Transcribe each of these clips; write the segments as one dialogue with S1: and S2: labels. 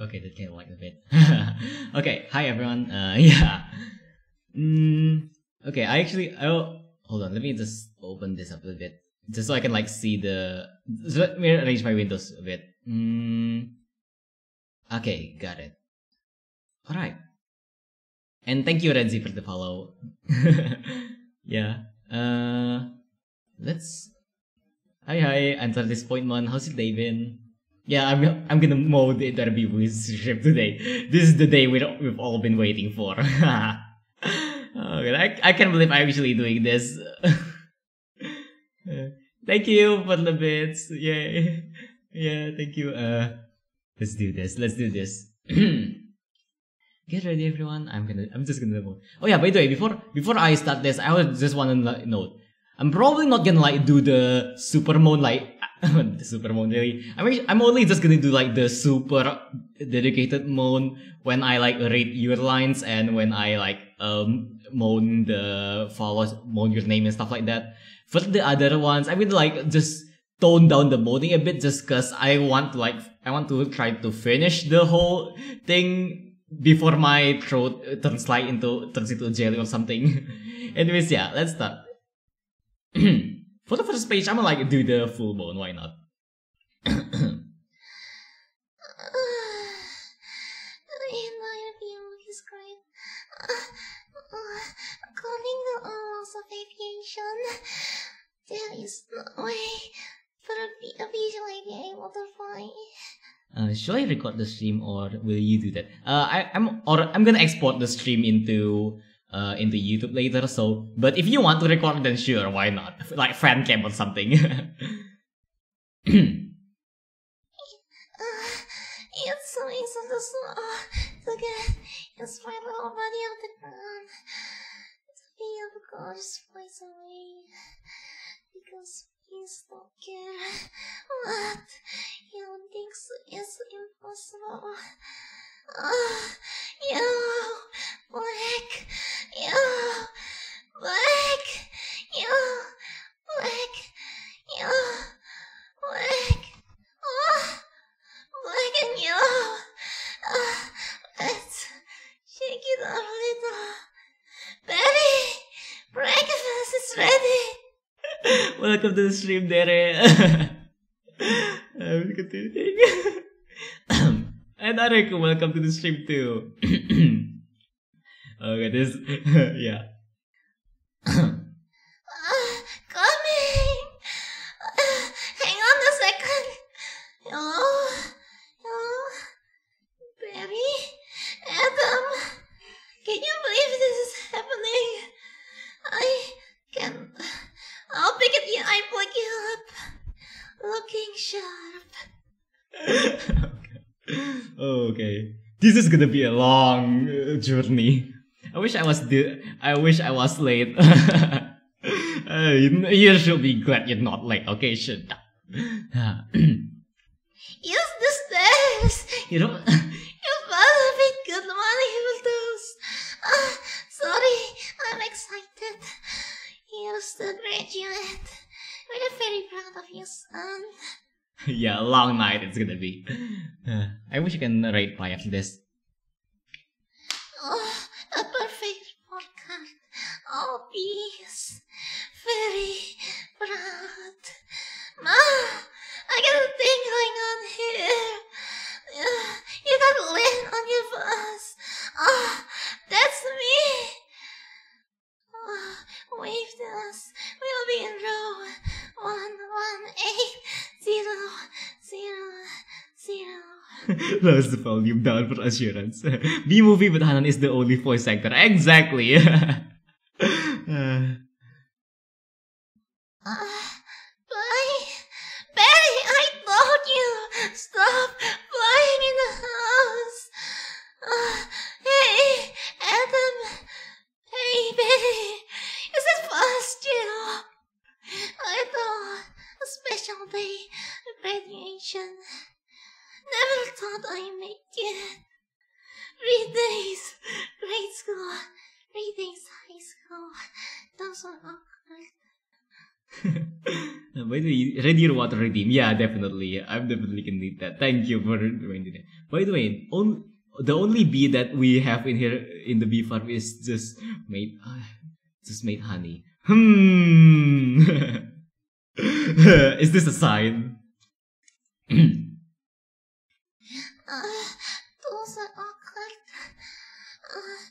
S1: Okay, that came like a bit. okay, hi everyone. Uh, yeah. Mm, okay, I actually. Oh, hold on. Let me just open this up a bit, just so I can like see the. Let me arrange my windows a bit. Mm, okay, got it. All right. And thank you, Renzi, for the follow. yeah. Uh, let's. Hi, hi. Answer this point, man. How's it, David? Yeah, I'm I'm gonna mow the Beavis ship today. This is the day we we've all been waiting for. God, I I can't believe I'm actually doing this. thank you for the bits. Yeah, yeah. Thank you. Uh, let's do this. Let's do this. Get ready, everyone. I'm gonna. I'm just gonna. Oh yeah. By the way, before before I start this, I just like, note. I'm probably not gonna like do the super mode like the super mode really. I mean, I'm only just gonna do like the super dedicated mode when I like read your lines and when I like um moan the follow moan your name and stuff like that. For the other ones, I would like just tone down the moaning a bit just cause I want to like I want to try to finish the whole thing before my throat turns like into turns into jelly or something. Anyways, yeah, let's start. For the first page, I'm gonna like do the full bone. Why not?
S2: According to laws of aviation, there is no way for a visual be able to fly.
S1: Uh, should I record the stream or will you do that? Uh, I, I'm or I'm gonna export the stream into uh in the YouTube later. So, but if you want to record, then sure, why not? Like fan cam or something.
S2: uh, it's so easy to slow to get and spread little body off the ground to be able to go just place away because please don't care what you think is impossible. Uh, you black, you black, you black, you black, oh, black and you. Uh, let's shake it up a little. Baby, breakfast is ready.
S1: Welcome to the stream, Dere. I'm continuing. and Arek, welcome to the stream too. okay, this, yeah.
S2: Uh, coming. Uh, hang on a second. Hello? Hello? Baby? Adam? Can you believe this is happening? I can. I'll pick at you. I pick you up. Looking sharp.
S1: Okay. This is gonna be a long uh, journey. I wish I was the. I wish I was late. uh, you, should be glad you're not late. Okay, shut up.
S2: Use the stairs.
S1: you don't.
S2: You father paid good money for those. Uh, sorry, I'm excited. You're still graduate. We're very proud of you, son.
S1: yeah, long night it's gonna be. Uh, I wish you can rate play after this.
S2: Oh, a perfect podcast. Oh, peace. Very proud. Ma, I got a thing going on here. Uh, you got lint on your bus. Ah, that's me. Oh, wave to us. We'll be in row one one eight zero zero zero.
S1: Lowers the volume down for assurance. Bee movie, but Hanhan is the only voice actor. Exactly. Uh,
S2: Uh, Barry, Barry, I told you stop flying in the house. Uh, hey, Adam. Hey, Barry, is it fast, Jill? I thought a special day of graduation. Never thought I'd make it. Three days, grade school. Three days, high school. Those were awkward.
S1: Uh, by the way, ready or water redeem. Yeah, definitely. I'm definitely gonna need that. Thank you for reminding that. By the way, on, the only bee that we have in here in the bee farm is just made, uh, just made honey. Hmm. is this a sign?
S2: Uh, those are awkward. Uh.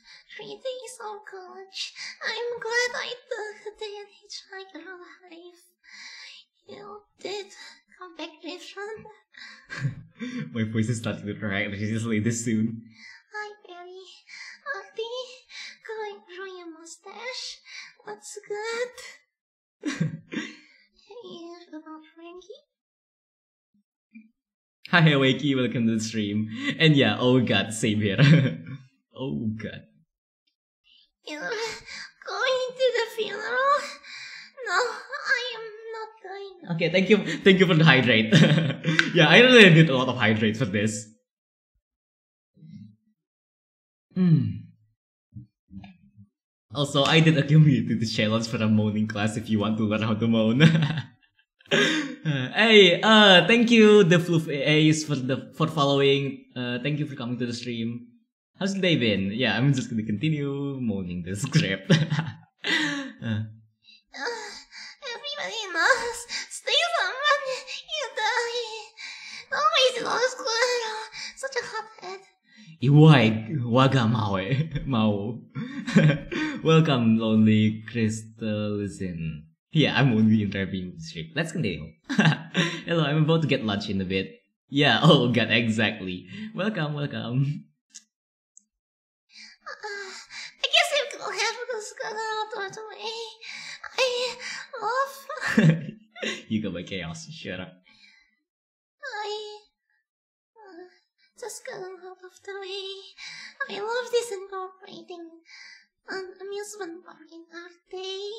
S2: I'm glad I took the hitchhiker alive. You did come back different.
S1: My voice is starting to crack religiously this soon.
S2: Hi, Barry. Artie, going through your mustache. What's good? Hear about Frankie?
S1: Hi, Wakey, welcome to the stream. And yeah, oh god, same here. oh god.
S2: You're going to the funeral? No, going.
S1: Okay, thank you, thank you for the hydrate. yeah, I really did a lot of hydrate for this. Hmm. Also, I did a community challenge for a moaning class if you want to learn how to moan. hey, uh, thank you, the Floof Ace, for the for following. Uh, thank you for coming to the stream. How's the day been? Yeah, I'm just gonna continue moaning the script. Uh,
S2: Don't waste it all school. Such a hothead.
S1: Iwai waga mawe mau. Welcome, lonely crystallizin. Yeah, I'm only interviewing the stream. Let's continue. Hello, I'm about to get lunch in a bit. Yeah, oh god, exactly. Welcome, welcome.
S2: Uh, I guess I could have this girl out of the way. I love.
S1: you go by chaos. Shut up.
S2: I. Uh, just got out of the way. I love this incorporating an amusement park in our day.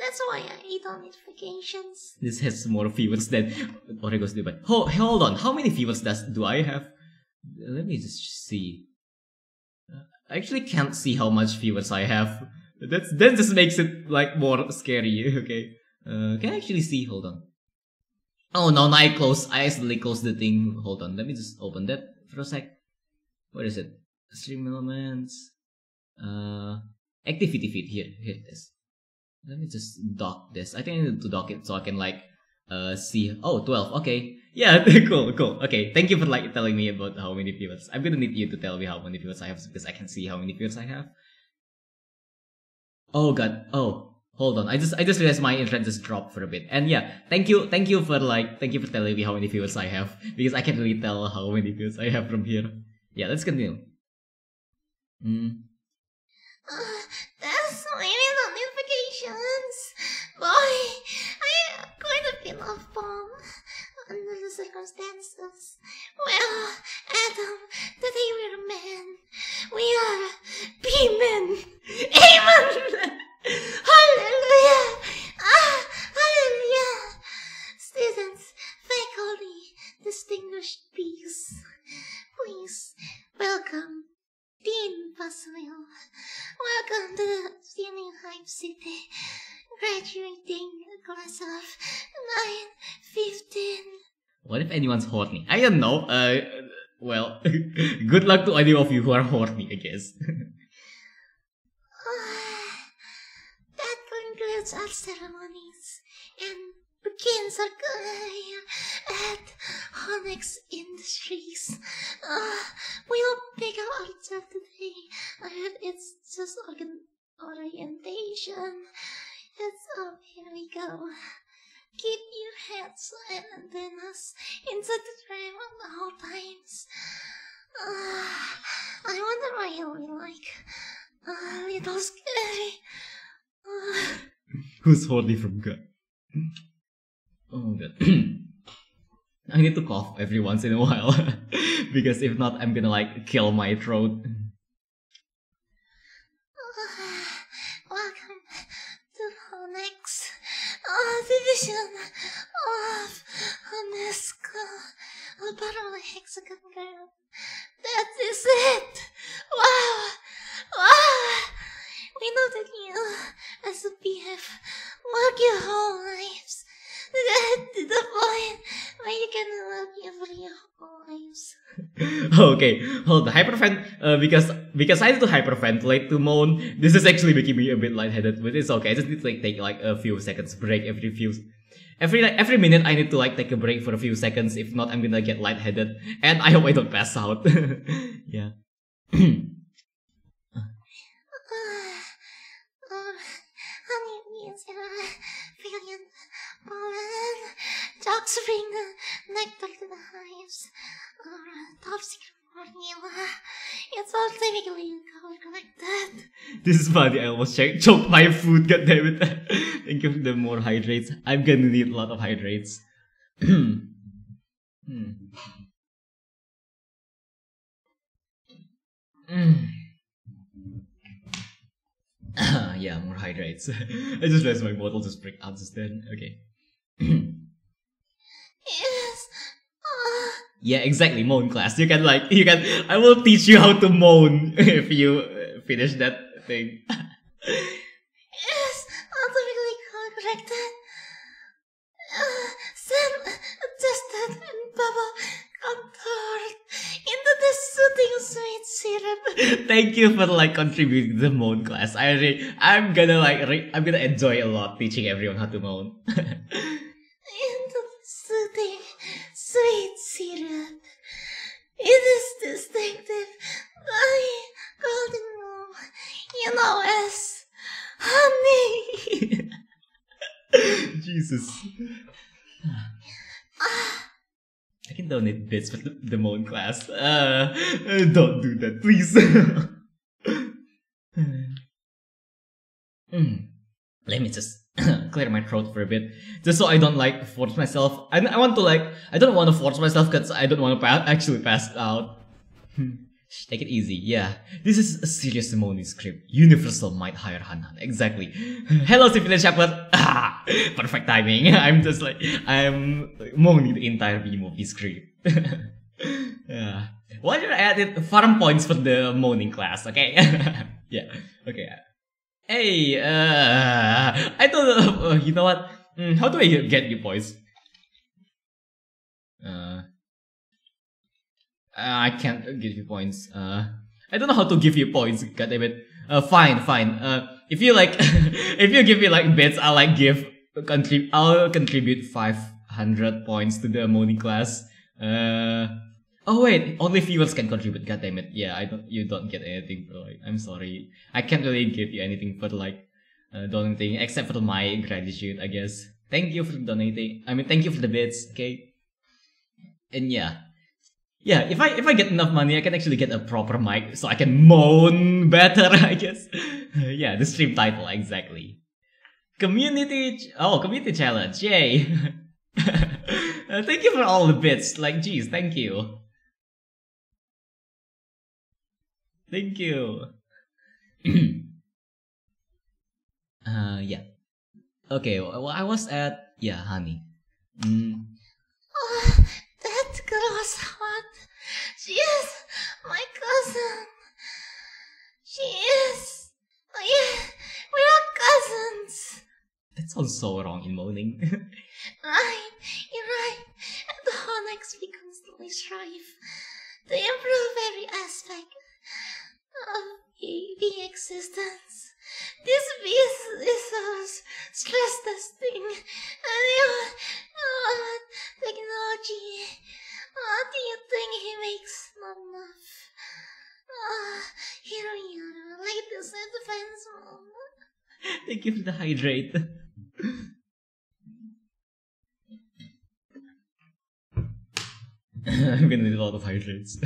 S2: That's why I eat on notifications.
S1: This has more viewers than Orego's do. But hold, hold on, how many viewers does do I have? Let me just see. Uh, I actually can't see how much viewers I have. That's that just makes it like more scary. Okay, uh, can I actually see? Hold on. Oh no, no, I close. I accidentally closed the thing. Hold on, let me just open that a sec. What is it? Stream elements. Uh, activity feed. Here, here it is. Let me just dock this. I think I need to dock it so I can like uh see. Oh, 12. Okay. Yeah, cool, cool. Okay, thank you for like telling me about how many viewers. I'm gonna need you to tell me how many viewers I have because I can see how many viewers I have. Oh god. Oh, hold on. I just I just realized my internet just dropped for a bit. And yeah, thank you, thank you for like thank you for telling me how many viewers I have because I can't really tell how many viewers I have from here. Yeah, let's continue. Hmm.
S2: Uh, why I notifications. Boy, I going to feel off bomb under the circumstances. Well, Adam, today we're men. We are B-men. Amen. Hallelujah. Ah, hallelujah. Students, faculty, distinguished peace. Please, welcome Dean Buswell. Welcome to the Stealing Hype City. Graduating class of 915.
S1: What if anyone's horny? I don't know. Uh, well, good luck to any of you who are horny, I guess.
S2: that concludes our ceremonies and begins our career at Honex Industries. Uh, we'll pick up our job today. It's just organ- orientation. It's up, here we go. Keep your heads and antennas into the frame at all times. Uh, I wonder why he'll be like a little scary. Uh,
S1: Who's horny from God? Oh god. I need to cough every once in a while because if not, I'm gonna like kill my throat.
S2: Welcome to Honex uh, division of UNESCO Alparo Hexagon Girl. That is it! Wow! Wow! We know that you, as a BF, work your whole lives. The point where you can love you for your whole lives.
S1: okay, hold the hypervent uh, because because I need to hyperventilate to moan. This is actually making me a bit lightheaded, but it's okay. I just need to like take like a few seconds break every few every like every minute. I need to like take a break for a few seconds. If not, I'm gonna get lightheaded, and I hope I don't pass out. yeah.
S2: Uh, honey bees in a billion pollen. Dogs bring the nectar to the hives. Uh, top secret formula. It's all typically color connected.
S1: This is funny. I almost check, choked my food. God damn it. Thank you for the more hydrates. I'm gonna need a lot of hydrates. Hmm. Mm. yeah, more hydrates. I just realized my bottle just break out just then. Okay.
S2: Yes. Uh,
S1: yeah, exactly. Moan class. You can like you can. I will teach you how to moan if you finish that thing.
S2: yes. All typically color connected. Uh, Sam tested and Baba contoured into the soothing sweet syrup.
S1: Thank you for like contributing to the moan class. I re- I'm gonna like re- I'm gonna enjoy a lot teaching everyone how to moan.
S2: you know honey.
S1: Jesus. I can donate bits for the, the moan class. Uh, uh, don't do that, please. Mm. Let me just clear my throat for a bit, just so I don't like force myself. I, I want to like I don't want to force myself because I don't want to pa- actually pass out. Take it easy, yeah. This is a serious Simone script. Universal might hire Hanhan. Exactly. Hello, Civilian Shepherd. Ah, perfect timing. I'm just like I'm moaning the entire Bee movie script. yeah. Why did I added farm points for the moaning class? Okay. yeah. Okay. Hey, uh, I don't know. Uh, you know what? Mm, how do I get you points? I can't give you points. Uh, I don't know how to give you points. God damn it. Uh, fine, fine. Uh, if you like, if you give me like bits, I'll like give contrib. I'll contribute five hundred points to the moaning class. Uh, oh wait, only viewers can contribute. God damn it. Yeah, I don't. You don't get anything for like. I'm sorry. I can't really give you anything for like uh, donating except for my gratitude. I guess. Thank you for donating. I mean, thank you for the bits. Okay. And yeah. Yeah, if I if I get enough money, I can actually get a proper mic so I can moan better, I guess. yeah, the stream title exactly. Community oh, community challenge. Yay. Uh, thank you for all the bits. Like geez, thank you. Thank you. uh yeah. Okay, well I was at yeah, honey. Mm,
S2: Oh, that was hot. She is my cousin. She is. Oh, yeah, we are cousins.
S1: that sounds so wrong in moaning.
S2: Right, you're right. And the Honex we constantly strive to improve every aspect of the the existence. This beast is a stress testing and you uh, technology. What do you think he makes not enough? Uh, here we are, latest advance moment.
S1: Thank you for the hydrate. I'm gonna need a lot of hydrates.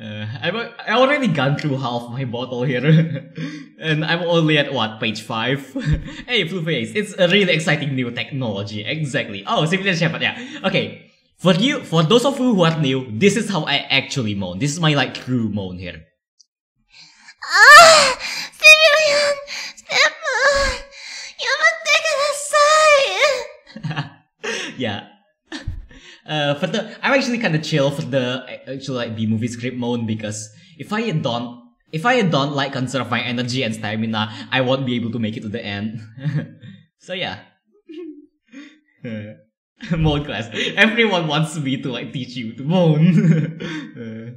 S1: Uh, I've I already gone through half my bottle here, and I'm only at what page five. hey, Blue Face, it's a really exciting new technology. Exactly. Oh, Civilian Shepherd. Yeah. Okay. For you, for those of you who are new, this is how I actually moan. This is my like true moan here.
S2: Ah! Civilian! Step on! You must take it aside!
S1: yeah. Uh, for the, I'm actually kind of chill for the actual like Bee movie script mode because if I don't, if I don't like conserve my energy and stamina, I won't be able to make it to the end. so yeah. moan class. Everyone wants me to like teach you to moan. Uh,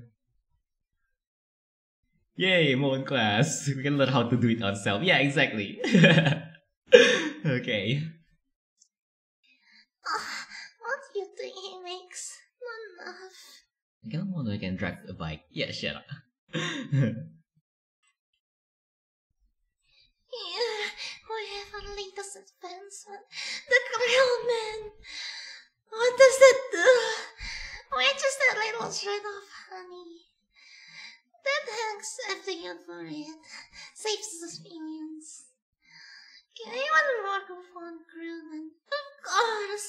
S1: yay, moan class. We can learn how to do it ourselves. Yeah, exactly. okay.
S2: Ah, what do you think he makes? Not enough.
S1: I don't know I can drive a bike. Yeah, shut up.
S2: Yeah, our latest advancement. The Grill Man. What does that do? We're just a little shred of honey. That hangs after you for it. Saves us minions. Can anyone work with one crewman? Of course.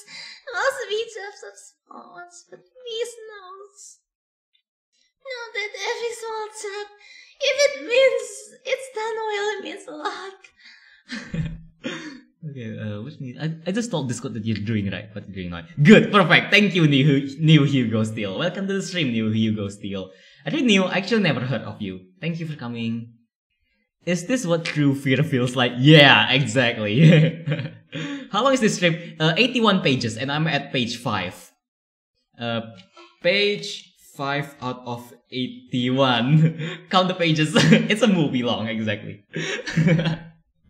S2: Most beaches have small ones, but these knows. Know that every small job, if it means it's done well, it means a lot.
S1: okay, uh, which means I, I just told Discord that you're doing right. What you're doing right. Good, perfect. Thank you, new new Hugo Steel. Welcome to the stream, new Hugo Steel. I think new. I actually never heard of you. Thank you for coming. Is this what true fear feels like? Yeah, exactly. How long is this stream? Uh, 81 pages, and I'm at page 5. Uh, page 5 out of 81. Count the pages. it's a movie long, exactly.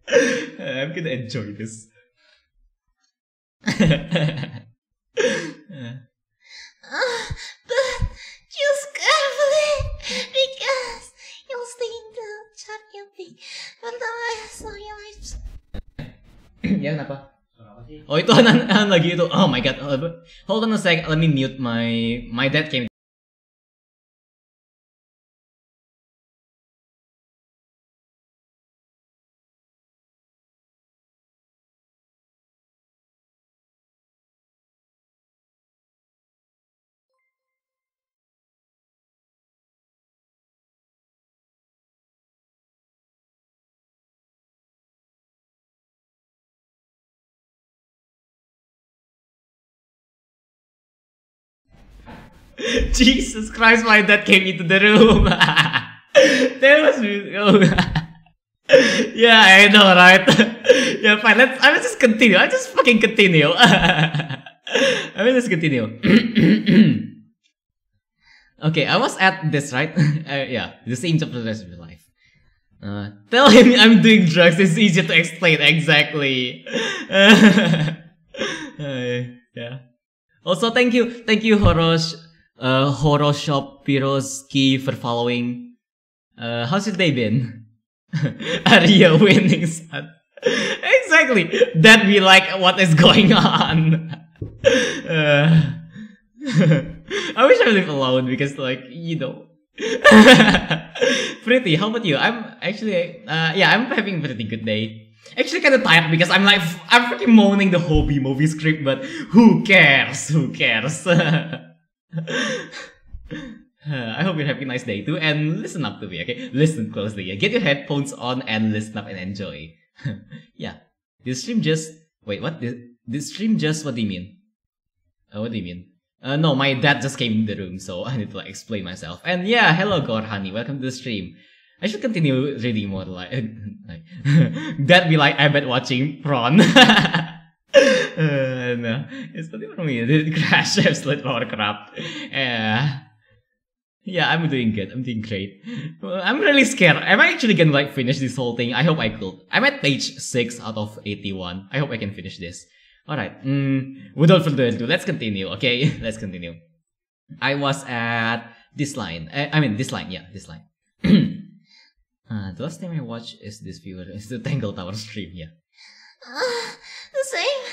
S1: I'm gonna enjoy this.
S2: Uh, but choose carefully because you'll stay in the champion league for the rest of your life.
S1: ya kenapa? Oh itu anak, anak lagi itu. Oh my god. Uh, Hold on a sec. Let me mute my my dad came. Jesus Christ, my dad came into the room. that was oh. yeah, I know, right? yeah, fine. Let's. I will just continue. I just fucking continue. I will just continue. okay, I was at this right. uh, yeah, the same for the rest of your life. Uh, tell him I'm doing drugs. It's easier to explain exactly. Uh, yeah. Also, thank you, thank you, Horosh, uh, Horoshop Piroski for following. Uh, how's your day been? Are you winning, exactly. That be like what is going on. Uh, I wish I live alone because, like, you know. pretty. How about you? I'm actually, uh, yeah, I'm having a pretty good day. Actually, kind of tired because I'm like, I'm freaking moaning the hobby movie script, but who cares? Who cares? I hope you're having a nice day too, and listen up to me, okay? Listen closely. Get your headphones on and listen up and enjoy. yeah, this stream just wait. What? This, this stream just? What do you mean? Uh, what do you mean? Uh, no, my dad just came in the room, so I need to like explain myself. And yeah, hello Gorhani, welcome to the stream. I should continue reading more like, like that be like I bet watching prawn. uh, no, it's not even me. The crash absolute Warcraft. Yeah. Yeah, I'm doing good. I'm doing great. I'm really scared. Am I actually gonna like finish this whole thing? I hope I could. I'm at page 6 out of 81. I hope I can finish this. Alright, mm, without further ado, let's continue, okay? let's continue. I was at this line. I, I mean, this line, yeah, this line. uh, the last time I watched is this viewer, is the Tangle Tower stream, yeah.
S2: Uh, the same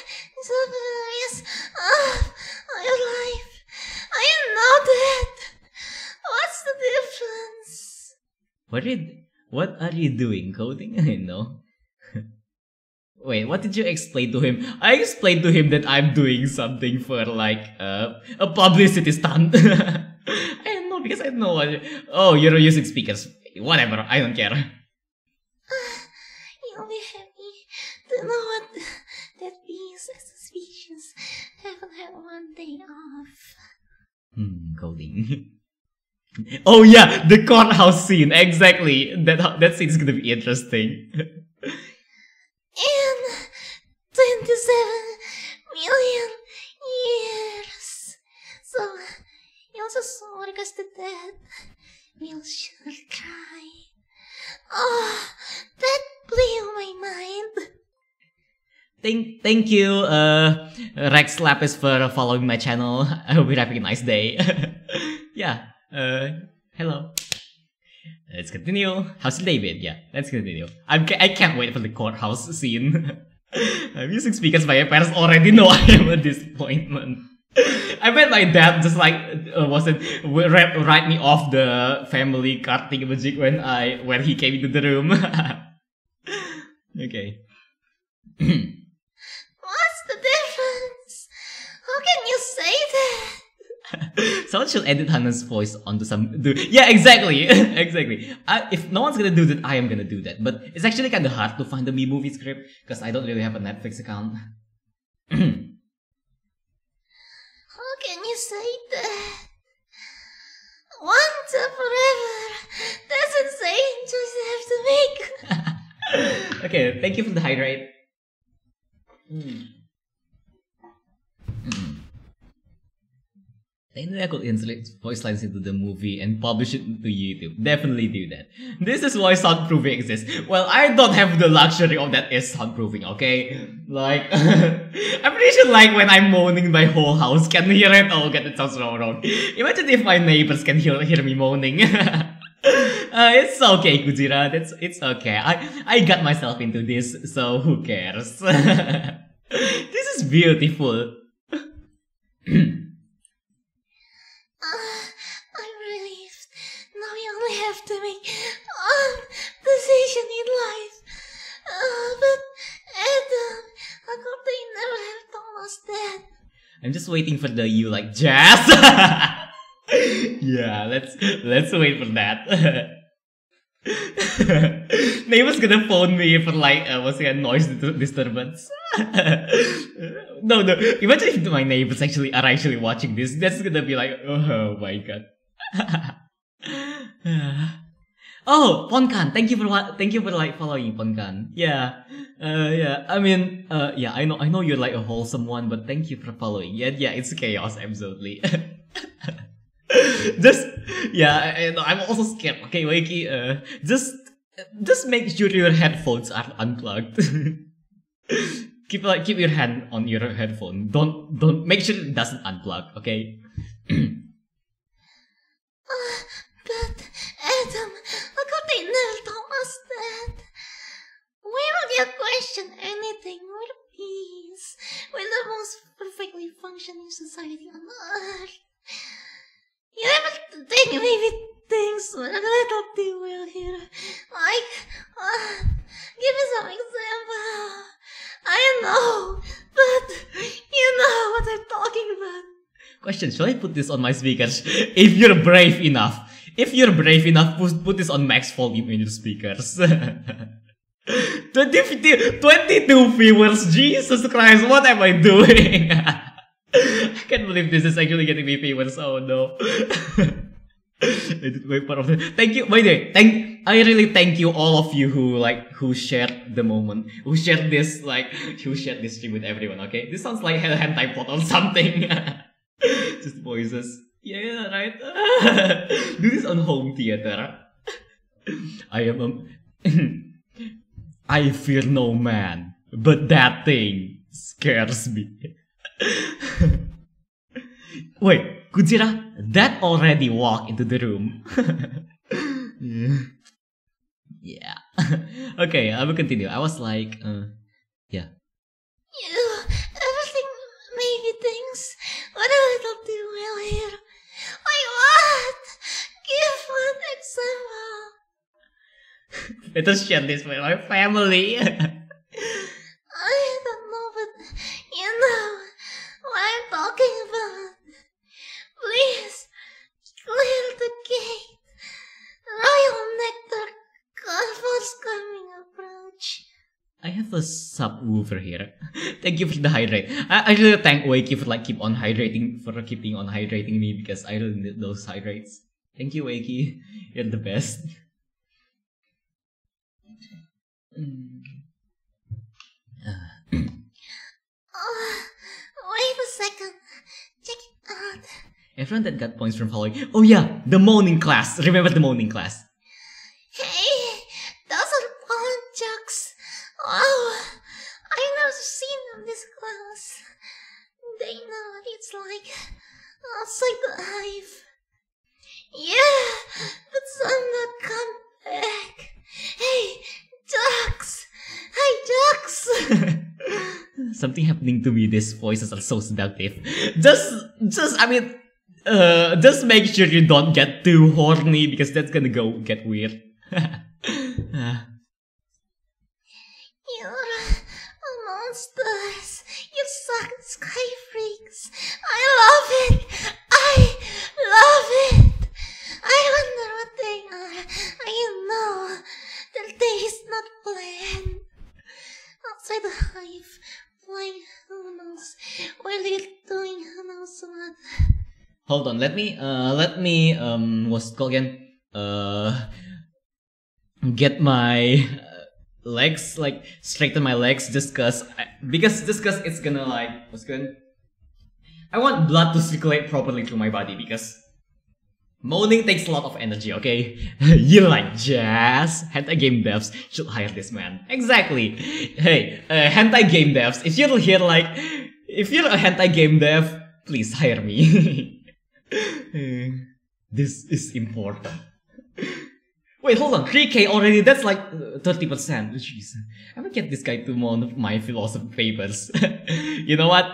S2: is of your life. I am now dead. What's the difference?
S1: What did, what are you doing, coding? I know. Wait, what did you explain to him? I explained to him that I'm doing something for like uh, a publicity stunt. I don't know because I don't know what. Oh, you're using speakers. Whatever, I don't care.
S2: one day off.
S1: Hmm, coding. oh yeah, the courthouse scene. Exactly. That that scene's gonna be interesting.
S2: In twenty-seven million years, so Ilse's forecasted death will sure cry. Oh, that blew my mind.
S1: Thank, thank you, uh, Rex Lapis for following my channel. I hope you're having a nice day. yeah, uh, hello. Let's continue. How's David? Yeah, let's continue. I'm ca- I can't wait for the courthouse scene. I'm using speakers, my parents already know I am a disappointment. I bet my dad just like uh, wasn't write, write me off the family card magic when I when he came into the room. okay.
S2: What's the difference? How can you say that?
S1: Someone should edit Hannah's voice onto some. Do, yeah, exactly, exactly. I, if no one's gonna do that, I am gonna do that. But it's actually kind of hard to find the Bee movie script because I don't really have a Netflix account.
S2: How can you say that? Once forever. That's insane. Just have to make.
S1: okay, thank you for the hydrate. Mm. Technically, I could insert voice lines into the movie and publish it to YouTube. Definitely do that. This is why soundproofing exists. Well, I don't have the luxury of that is soundproofing, okay? Like, I'm pretty sure like when I'm moaning, my whole house can hear it. Oh god, that sounds wrong, wrong. Imagine if my neighbors can hear, hear me moaning. uh, it's okay, Kujira. That's it's okay. I I got myself into this, so who cares? this is beautiful.
S2: make one decision in life. Uh, but Adam, how could they never have told us that?
S1: I'm just waiting for the you like jazz. yeah, let's let's wait for that. Neighbor's gonna phone me for like uh, what's it, noise dis- disturbance. no, no. Imagine if my neighbors actually are actually watching this. That's gonna be like, oh my god. Oh, Ponkan, thank you for? Thank you for like following Ponkan. Yeah, uh, yeah. I mean, uh, yeah. I know, I know you're like a wholesome one, but thank you for following. Yeah, yeah. It's chaos, absolutely. just yeah, I, I- I'm also scared. Okay, Wakey, uh, just just make sure your headphones are unplugged. keep like keep your hand on your headphone. Don't don't make sure it doesn't unplug. Okay.
S2: question anything with peace? We're the most perfectly functioning society on earth. You never think maybe things were a little too well here. Like, uh, give me some example. I know, but you know what I'm talking about.
S1: Question: Should I put this on my speakers? If you're brave enough, if you're brave enough, put, put this on max volume in your speakers. 20, 22 viewers, Jesus Christ, what am I doing? I can't believe this is actually getting me viewers, oh no. Thank you, by the way, thank, I really thank you all of you who like, who shared the moment, who shared this, like, who shared this stream with everyone, okay? This sounds like a hentai plot or something. Just voices. Yeah, right? Do this on home theater. I am um, a... I fear no man, but that thing scares me. Wait, Kujira, that already walked into the room. yeah. okay, I will continue. I was like, uh, yeah.
S2: You, everything maybe things What a little too well here. What? Give one example.
S1: Let us share this with my family.
S2: I don't know, but you know what I'm talking about. Please, clear the gate. Royal Nectar, Conference coming approach.
S1: I have a subwoofer here. thank you for the hydrate. I, I really thank Wakey for like keep on hydrating for keeping on hydrating me because I really need those hydrates. Thank you, Wakey. You're the best. Mm. Uh,
S2: Oh, wait a second. Check it out.
S1: Everyone that got points from following. Oh yeah, the moaning class. Remember the moaning class?
S2: Hey, those are pollen jocks. Oh, I've never seen them this close. They know what it's like outside the hive. Yeah, but some not come back. Hey, ducks! Hey, ducks!
S1: Something happening to me. These voices are so seductive. Just, just, I mean, uh, just make sure you don't get too horny because that's gonna go get weird. hold on, let me, uh, let me, um, what's it called again? Uh, get my uh, legs, like, straighten my legs just cause, I, because, just cause it's gonna like, what's good? I want blood to circulate properly through my body because moaning takes a lot of energy, okay? you like jazz? Hentai game devs should hire this man. Exactly. Hey, uh, hentai game devs, if you're here like, if you're a hentai game dev, please hire me. Uh, this is important. Wait, hold on. 3k already? That's like uh, 30%. Jeez. I'm gonna get this guy to moan my philosophy papers. you know what?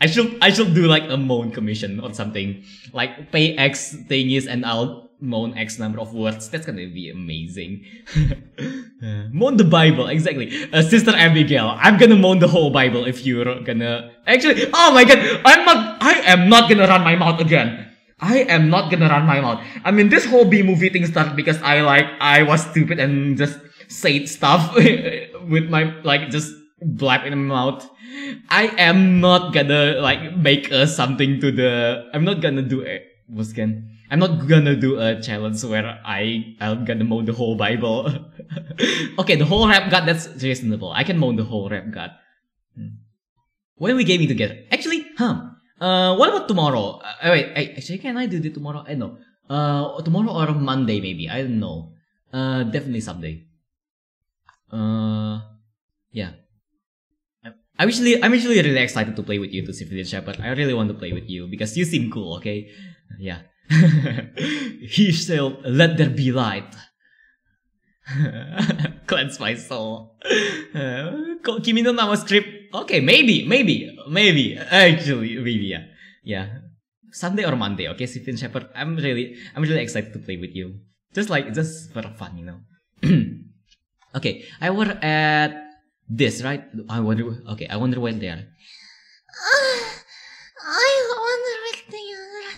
S1: I should I should do like a moan commission or something. Like pay X thingies and I'll moan X number of words. That's gonna be amazing. Uh, moan the Bible, exactly. Uh, Sister Abigail, I'm gonna moan the whole Bible if you're gonna actually oh my god, I'm not I am not gonna run my mouth again. I am not gonna run my mouth. I mean this whole Bee movie thing started because I like I was stupid and just said stuff with my like just blab in my mouth. I am not gonna like make a something to the. I'm not gonna do it. What's again? I'm not gonna do a challenge where I I'm gonna mow the whole Bible. okay, the whole rap god that's reasonable. I can mow the whole rap god. Hmm. When are we gaming together? Actually, huh? Uh, what about tomorrow? Uh, wait, I, actually, can I do it tomorrow? I know. Uh, tomorrow or Monday maybe. I don't know. Uh, definitely someday. Uh, yeah. I'm actually I'm actually really excited to play with you to Civilian Shepherd. I really want to play with you because you seem cool, okay? Yeah. he shall let there be light. Cleanse my soul. Kimi no Nama script. Okay, maybe, maybe, maybe. Actually, maybe, yeah. Yeah. Sunday or Monday, okay, Civilian Shepherd. I'm really I'm really excited to play with you. Just like just for fun, you know. okay, I were at this, right? I wonder. Okay, I wonder when they are.
S2: Uh, I wonder what they are.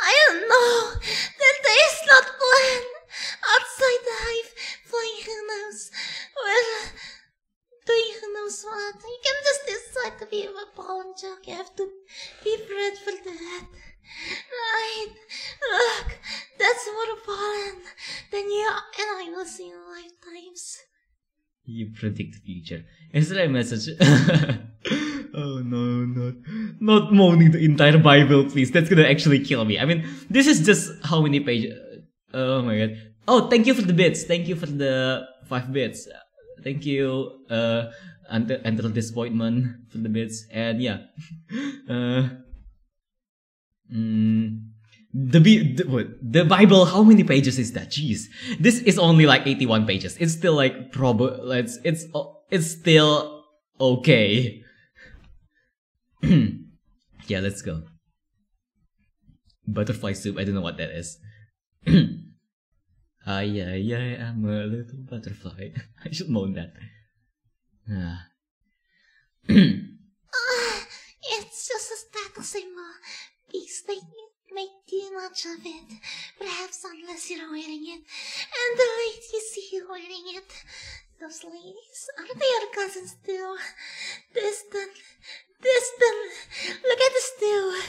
S2: I don't know. The day is not planned. Outside the hive, flying who knows. Well, doing who knows what. You can just decide to be a pollen jock. You have to be bred for that. Right. Look, that's more pollen than you and I will see in lifetimes.
S1: You predict the future. Is there a message? oh no, not not moaning the entire Bible, please. That's gonna actually kill me. I mean, this is just how many pages? Oh my god. Oh, thank you for the bits. Thank you for the five bits. Thank you, uh, until until disappointment for the bits. And yeah, uh, mm, the, B, the what, the Bible. How many pages is that? Jeez, this is only like eighty-one pages. It's still like prob. It's it's it's still okay. yeah, let's go. Butterfly soup. I don't know what that is. Ay, ay, ay, I'm a little butterfly. I should moan that. Ah.
S2: Ah, it's just a status symbol. Please don't make too much of it. Perhaps unless you're wearing it. And the ladies see you wearing it. Those ladies, are they your cousins too? Distant, distant. Look at this too.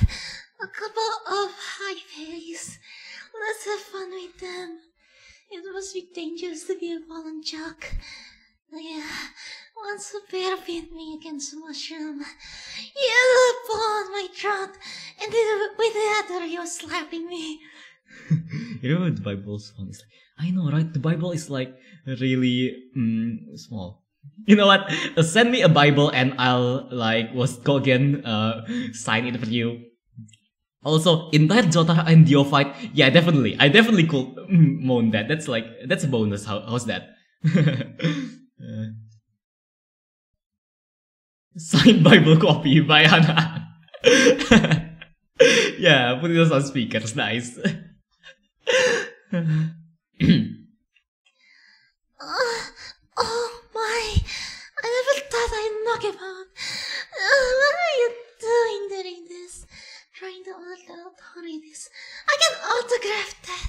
S2: A couple of high fairies. Let's have fun with them. It must be dangerous to be a fallen chuck. Yeah, once a bear beat me against a mushroom. He had on my throat, And then with the other, you're slapping me.
S1: you know the Bible's is like I know, right? The Bible is like really mm, small. You know what? Uh, send me a Bible and I'll like was go again uh sign it for you. Also, entire Jota and Dio fight, yeah, definitely. I definitely could moan that. That's like that's a bonus. How, how's that? uh, signed Bible copy by Hannah. yeah, put it on speakers. Nice.
S2: Oh, oh my. I thought I'd knock him out. What are you doing during this? Trying to autograph this. I can autograph that.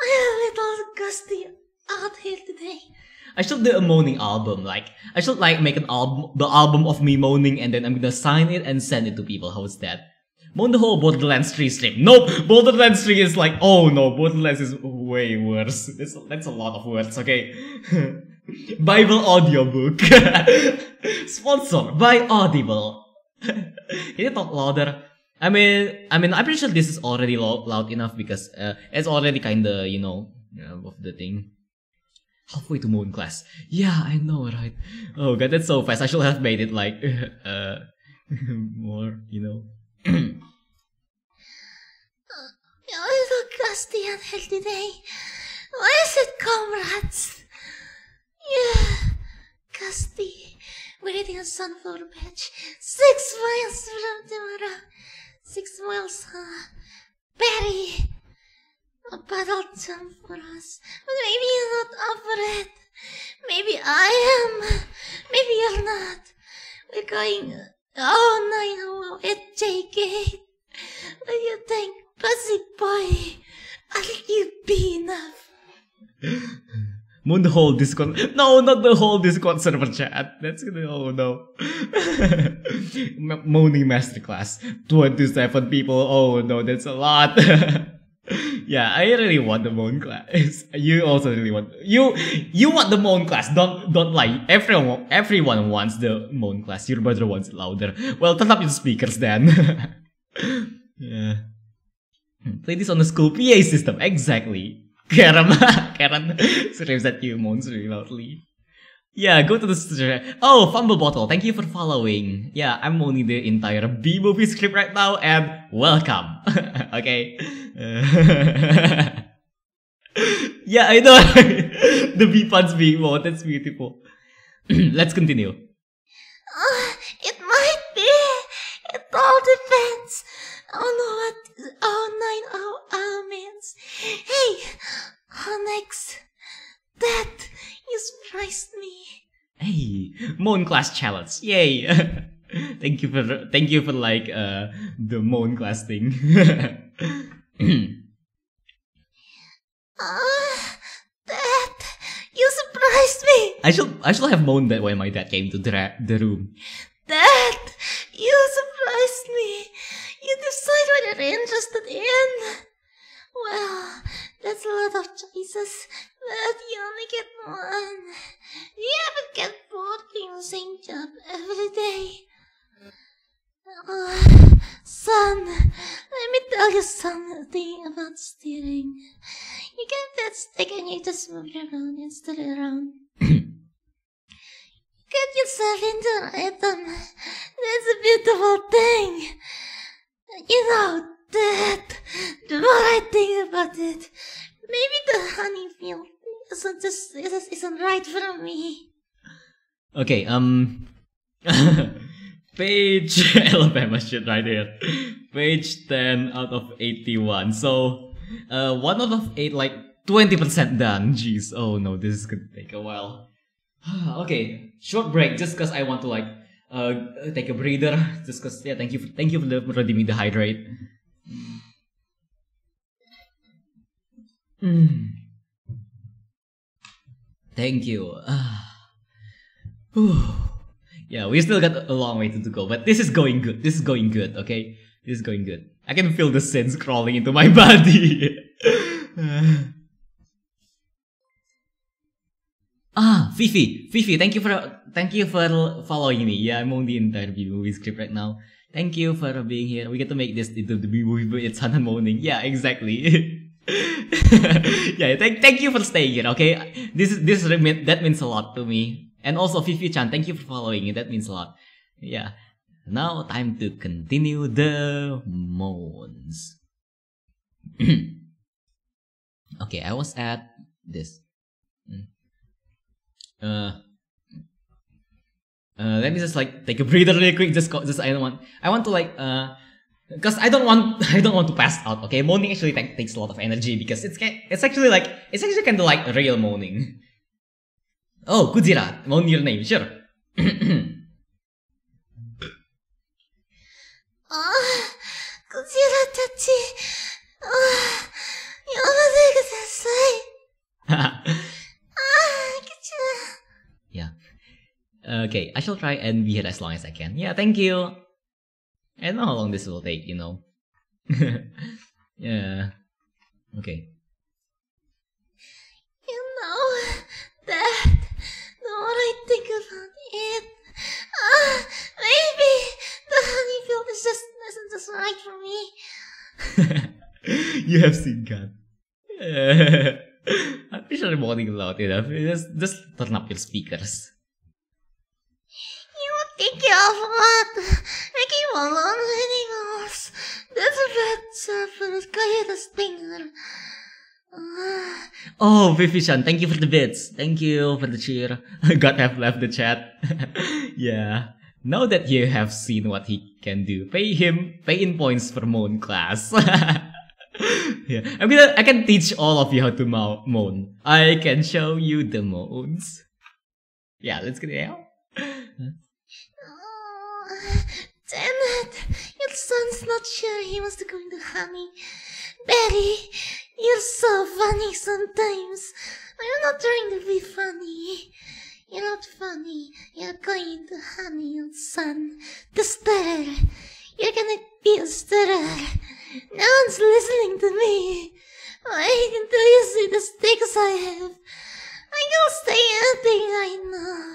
S2: I'm a little gusty out here today.
S1: I should do a moaning album. Like I should like make an album, the album of me moaning, and then I'm gonna sign it and send it to people. How's that? Moan the whole Borderlands 3 stream. Nope, Borderlands 3 is like, oh no, Borderlands is way worse. That's, that's a lot of words, okay? Bible audiobook. Sponsor by Audible. Can you talk louder? I mean, I mean, I'm pretty sure this is already lo- loud enough because uh, it's already kinda, you know, uh, of the thing. Halfway to moon class. Yeah, I know, right? Oh god, that's so fast. I should have made it like, uh, more, you know.
S2: You're a little gusty and hell today. What is it, comrades? We're eating a sunflower patch. Six miles from tomorrow. Six miles, huh? Betty. A battle jump for us. But maybe you're not up for it. Maybe I am. Maybe you're not. We're going all night at JK. What do you think, pussy Boy? I'll you be enough.
S1: Moon the whole Discord. No, not the whole Discord server chat. That's gonna. Oh no. Moaning masterclass. 27 people. Oh no, that's a lot. yeah, I really want the moan class. You also really want. You you want the moan class. Don't don't lie. Everyone everyone wants the moan class. Your brother wants it louder. Well, turn up your speakers then. yeah. Play this on the school PA system. Exactly. Karen, Karen screams at you, moans really loudly. Yeah, go to the Oh, Fumble Bottle, thank you for following. Yeah, I'm moaning the entire B movie script right now, and welcome. okay. Uh, yeah, I know. the B puns being moaned, that's beautiful. Let's continue.
S2: Uh, it might be. It all depends on what oh nine oh oh means. Hey, Honex, that you surprised me.
S1: Hey, Moan class challenge. Yay. thank you for thank you for like uh the Moan class thing.
S2: Uh, that you surprised me.
S1: I should I should have moaned that when my dad came to the, the room.
S2: That you surprised me. You decide what you're interested in. Well, that's a lot of choices, but you only get one. You ever get bored doing the same job every day? Uh, son, let me tell you something about steering. You get that stick and you just move it around and stir it around. Get yourself into an item. That's a beautiful thing. You know that the more I think about it, maybe the honey field isn't just isn't, right for me.
S1: Okay, um page Alabama shit right here. Page 10 out of 81. So uh one out of eight like 20% done. Jeez. Oh no, this is gonna take a while. okay, short break just cause I want to like uh take a breather. Just cause yeah, thank you for, thank you for, the, for the hydrate. Mm. Thank you. Yeah, we still got a long way to go, but this is going good. This is going good, okay? This is going good. I can feel the sins crawling into my body. ah, Fifi, Fifi, thank you for thank you for following me. Yeah, I'm on the entire movie script right now. Thank you for being here. We get to make this into the movie, but it's Hanhan moaning. Yeah, exactly. yeah, thank thank you for staying here. Okay, this is this that means a lot to me. And also Fifi Chan, thank you for following. That means a lot. Yeah. Now time to continue the moans. okay, I was at this. Hmm. Uh, uh, let me just like take a breather really quick. Just just I don't want I want to like uh because I don't want I don't want to pass out. Okay, moaning actually takes a lot of energy because it's it's actually like it's actually kind of like real moaning. Oh, Kujira, moan your name, sure.
S2: Ah, Kujira tachi. Ah, kudasai. Ah, Kujira.
S1: yeah. Okay, I shall try and be here as long as I can. Yeah, thank you. I don't know how long this will take, you know. yeah. Okay.
S2: You know, Dad, the more I think about it, ah, maybe the honeyfield is just isn't just right for me.
S1: you have seen God. I'm pretty sure I'm moaning loud enough. Just, just turn up your speakers.
S2: You think of what? Making alone animals. That's a bad stuff for the quietest thing. Ah,
S1: Oh, Vivichan, thank you for the bits. Thank you for the cheer. God have left the chat. yeah. Now that you have seen what he can do, pay him, pay in points for moan class. yeah, I'm gonna, I can teach all of you how to mo- moan. I can show you the moans. Yeah, let's get it out.
S2: Damn it. Your son's not sure he wants to go into honey. Betty, you're so funny sometimes. I'm not trying to be funny. You're not funny. You're going to honey your son. The stutter. You're gonna be a stutter. No one's listening to me. Wait until you see the sticks I have. I'm gonna say anything I know.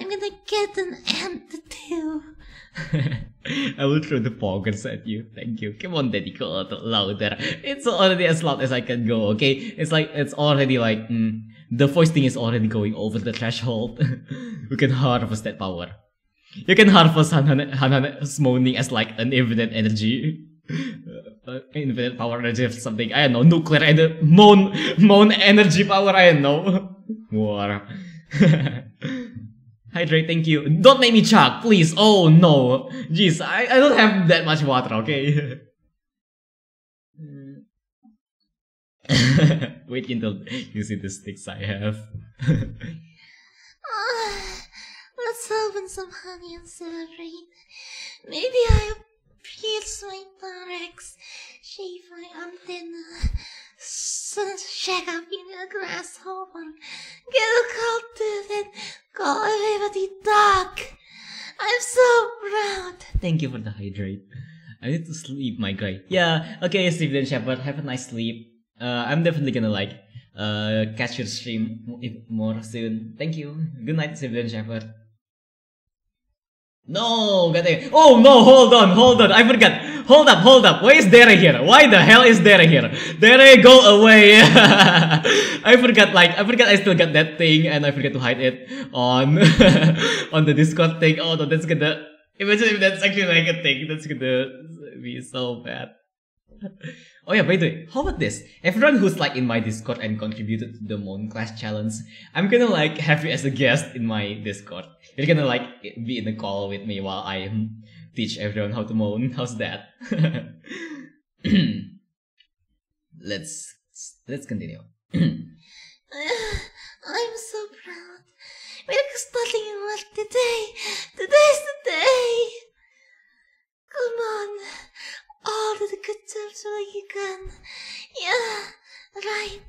S2: I'm gonna get an ant too.
S1: I will throw the poggers at you. Thank you. Come on, Daddy, go a louder. It's already as loud as I can go, okay? It's like, it's already like, mm, the voice thing is already going over the threshold. we can harvest that power. You can harvest Han- Hanana's moaning as like an infinite energy. Uh, infinite power energy or something. I don't know. Nuclear energy. Moan, moan energy power. I don't know. War. Hydrate, thank you. Don't make me chug, please. Oh no. Jeez, I, I don't have that much water, okay? Wait until you see the sticks I have.
S2: Ah, let's open some honey and celebrate. Maybe I'll pierce my thorax, shave my antenna, s- shake up in a grasshopper, get a cold and call everybody dog. I'm so proud.
S1: Thank you for the hydrate. I need to sleep, my guy. Yeah, okay, Steven Shepard, have a nice sleep. Uh, I'm definitely gonna like uh catch your stream more soon. Thank you. Good night, Steven Shepard. No, it. Oh no, hold on, hold on. I forgot. Hold up, hold up. Why is Dere here? Why the hell is Dere here? Dere, go away. I forgot, like, I forgot I still got that thing and I forgot to hide it on on the Discord thing. Oh no, that's gonna imagine if that's actually like a thing. That's gonna be so bad. Oh yeah, by the way, how about this? Everyone who's like in my Discord and contributed to the Moon Class Challenge, I'm gonna like have you as a guest in my Discord. You're gonna like be in the call with me while I um, teach everyone how to moan. How's that? let's let's continue.
S2: I'm so proud. We're starting work today. Today's the day. Come on. All the good job so you can. Yeah, right.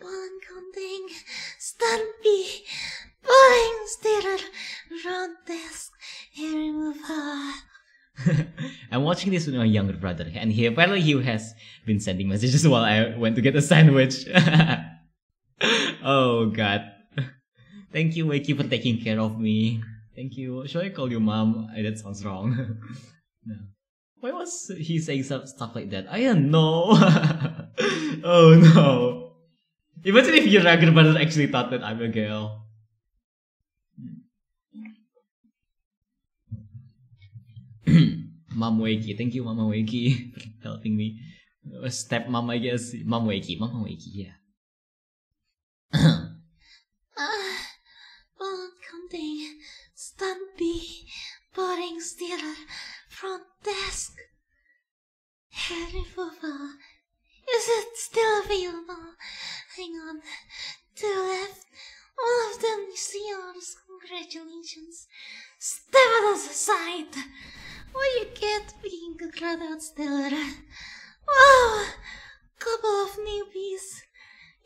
S2: One counting. Stampy. Stirrer. Round desk. Hair remover.
S1: I'm watching this with my younger brother, and he apparently he has been sending messages while I went to get a sandwich. oh god. Thank you, Wakey, for taking care of me. Thank you. Should I call you mom? That sounds wrong. No. Why was he saying stuff, stuff like that? I don't know. oh no. Imagine if your younger brother actually thought that I'm a girl. Mom Wakey, thank you, Mama Wakey, for helping me. Uh, Step mom, I guess. Mom Wakey, Mama Wakey, yeah.
S2: Ah, bone counting, stumpy, boring stealer, front desk. Harry Fufa, is it still available? Hang on, to the left, one of them is yours. Congratulations. Step it aside. What you get being a crowd out stealer? Wow, oh, couple of newbies.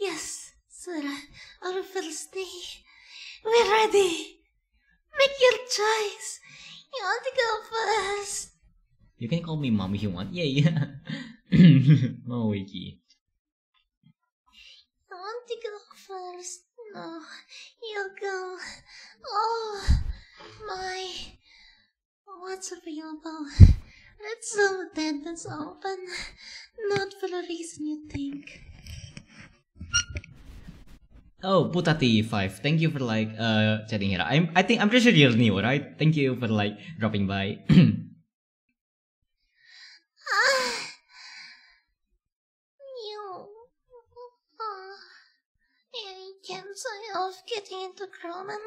S2: Yes, sir, our first day. We're ready. Make your choice. You want to go first?
S1: You can call me mom if you want. Yeah, yeah. Mama Wakey.
S2: I want to go first. No, you go. Oh, my. What's available? Let's assume that that's open. Not for the reason you think.
S1: Oh, Putati5, thank you for like uh chatting here. I'm I think I'm pretty sure you're new, right? Thank you for like dropping by.
S2: Ah, you. Uh, any of getting into Krelman?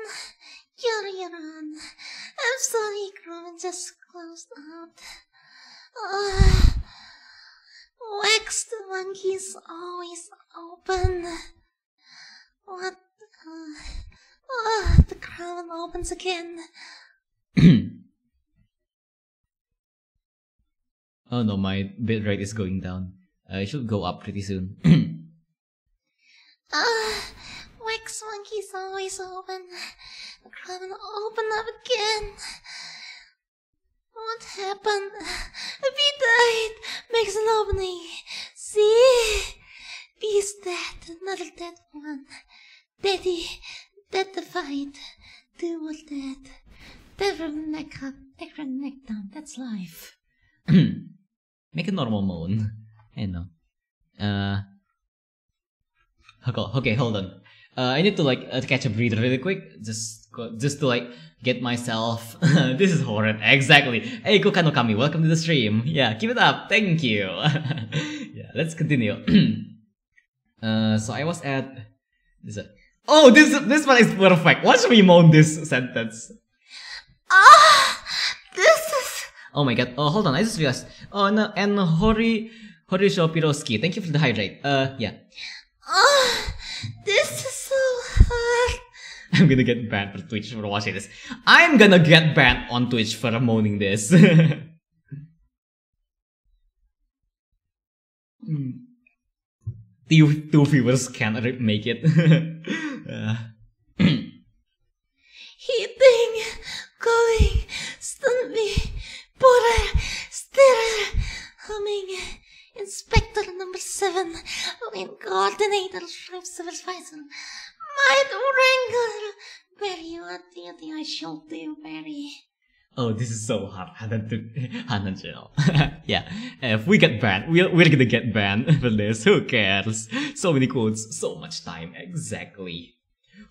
S2: On. I'm sorry, Krelman just closed out. Uh, wax the monkey's always open. What? Uh, uh, the Krelman opens again.
S1: oh no, my bitrate is going down. Uh, it should go up pretty soon.
S2: Ah, Always open. Come and open up again. What happened? B died. Makes an opening. See? B's dead. Another dead one. Daddy. Deadified. Two were dead. Dead from the neck up. Dead from the neck down. That's life.
S1: Make a normal moan. I know. Uh. Okay, hold on. Uh, I need to like uh, catch a breather really quick. Just, go- just to like get myself. this is horrid. Exactly. Hey, Kuka no Kami, welcome to the stream. Yeah, keep it up. Thank you. yeah, let's continue. uh, so I was at. This. uh, Oh, this this one is perfect. Watch me moan this sentence.
S2: Ah! This is.
S1: Oh my god. Oh, hold on. I just realized. Oh, no. And Hori, Hori Shopiroski. Thank you for the hydrate. Uh, yeah.
S2: Ah! This is so hard.
S1: I'm gonna get banned for Twitch for watching this. I'm gonna get banned on Twitch for moaning this. Two, two viewers can't make it. Uh,
S2: Heating, going, stumpy, putter, stirrer, humming, inspector number seven, wind coordinator, shrift supervisor, mind wrangler, Barry, what do you think I should do, Barry?
S1: oh, this is so hard. Yeah. If we get banned, we're, we're gonna get banned for this. Who cares? So many quotes, so much time. Exactly.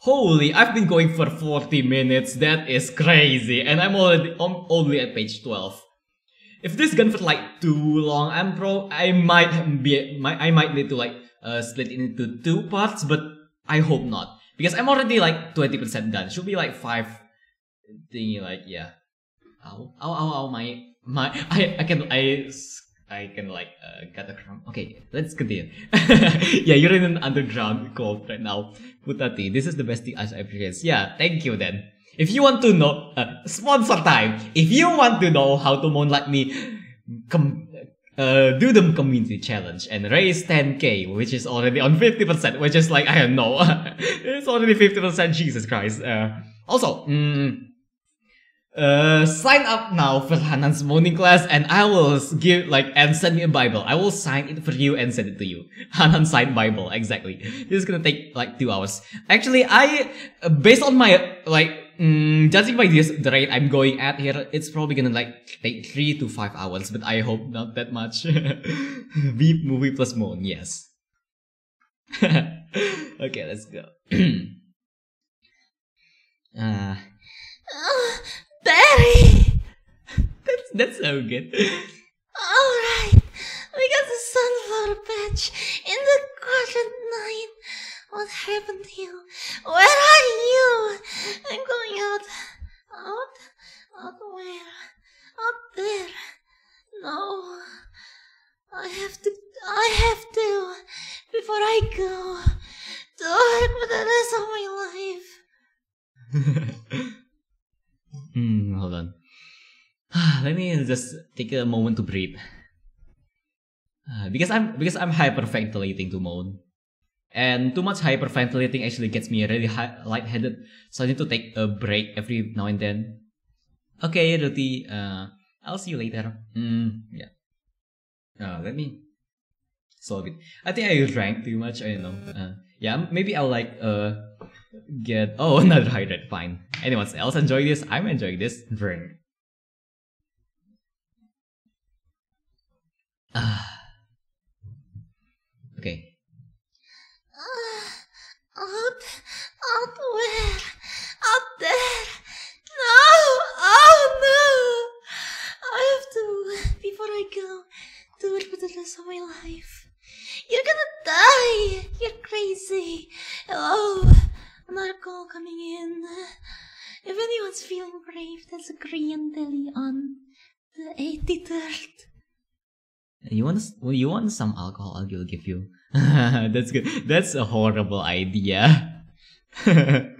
S1: Holy, I've been going for 40 minutes. That is crazy. And I'm already I'm only at page 12. If this gone for like too long, I'm pro I might be I might need to like uh split it into two parts, but I hope not. Because I'm already like 20% done. Should be like five thingy like yeah. Ow, ow, ow, ow, my, my, I, I can, I, I can like, uh, get a crown. Okay, let's continue. yeah, you're in an underground cult right now. Putati, this is the best thing as I appreciate. Yeah, thank you then. If you want to know, uh, sponsor time. If you want to know how to moonlight me, com- uh, do the community challenge and raise 10k, which is already on 50%, which is like, I don't know. it's already 50%, Jesus Christ. Uh, also, mm, uh, sign up now for Hanhan's morning class and I will give like and send me a Bible. I will sign it for you and send it to you. Hanhan signed Bible, exactly. This is gonna take like two hours. Actually, I uh, based on my like mm, judging by this the rate I'm going at here, it's probably gonna like take three to five hours, but I hope not that much. Beep movie plus moon, yes. okay, let's go. uh,
S2: Oh, Barry!
S1: that's that's so good.
S2: Alright, we got the sunflower patch in the quadrant nine. What happened to you? Where are you? I'm going out. Out? Out where? Out there. No. I have to. I have to. Before I go. To work for the rest of my life.
S1: Hmm, hold on. Let me just take a moment to breathe. Uh, because I'm because I'm hyperventilating to moan, and too much hyperventilating actually gets me really hi- lightheaded. So I need to take a break every now and then. Okay, Ruti. Uh, I'll see you later. Mm, yeah. Uh, let me solve it. I think I drank too much. I don't know. Uh, yeah, maybe I'll like uh get oh another hydrate. Fine. Anyone else enjoy this? I'm enjoying this. Drink. Ah. okay.
S2: Out, out where? Out there. No! Oh no! I have to, before I go, do it for the rest of my life. You're gonna die! You're crazy! Hello! Another call coming in. If anyone's feeling brave, that's a Korean deli on the 83rd.
S1: You want you want some alcohol? I'll give- you. That's good. That's a horrible idea.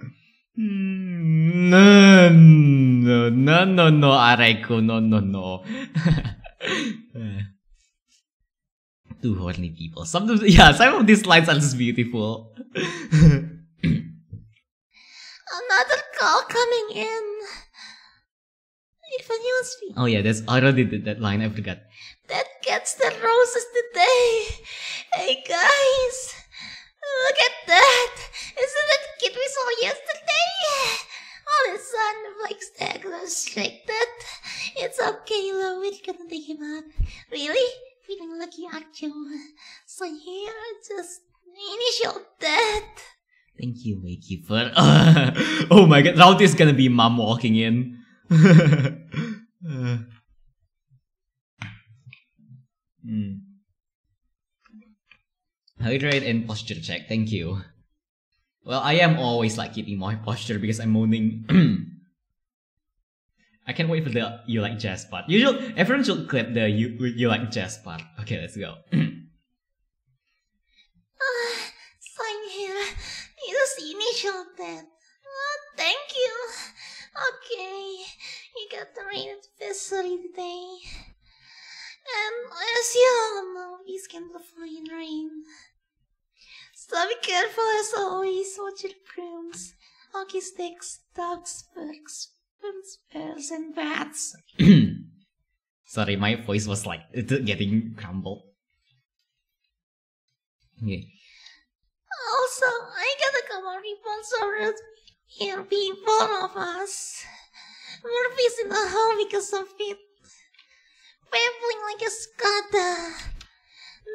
S1: No, no, no, no, no, Areiko, no, no, no. Two horny people. Some of the, yeah, some of these lines are just beautiful.
S2: Another call coming in. If feeling
S1: oh yeah, that's already did that line. I forgot.
S2: that gets the roses today. Hey guys, look at that. Isn't that the kid we saw yesterday? Oh, the sun likes Douglas like that. It's okay, though. We're gonna take him out. Really? Feeling lucky, actually. So here, just initial death.
S1: Thank you, Waykeeper. oh my god, Rowdy is gonna be mom walking in. Uh. Hmm. Hydrate and posture check, thank you. Well, I am always like keeping my posture because I'm moaning. I can't wait for the you like jazz part. Should, everyone should clip the you you like jazz part. Okay, let's go.
S2: Ah, sign here. It's initial death. Okay, you got the rain advisory today. Um, and as you all know, can fly in rain. So be careful as always. Watch your brooms, hockey sticks, dogs, birds, spoons, bears, and bats.
S1: Sorry, my voice was like getting crumbled. Okay.
S2: Also, I got a couple reports already. Here being four of us. Murphy's in the home because of it. Babbling like a cicada.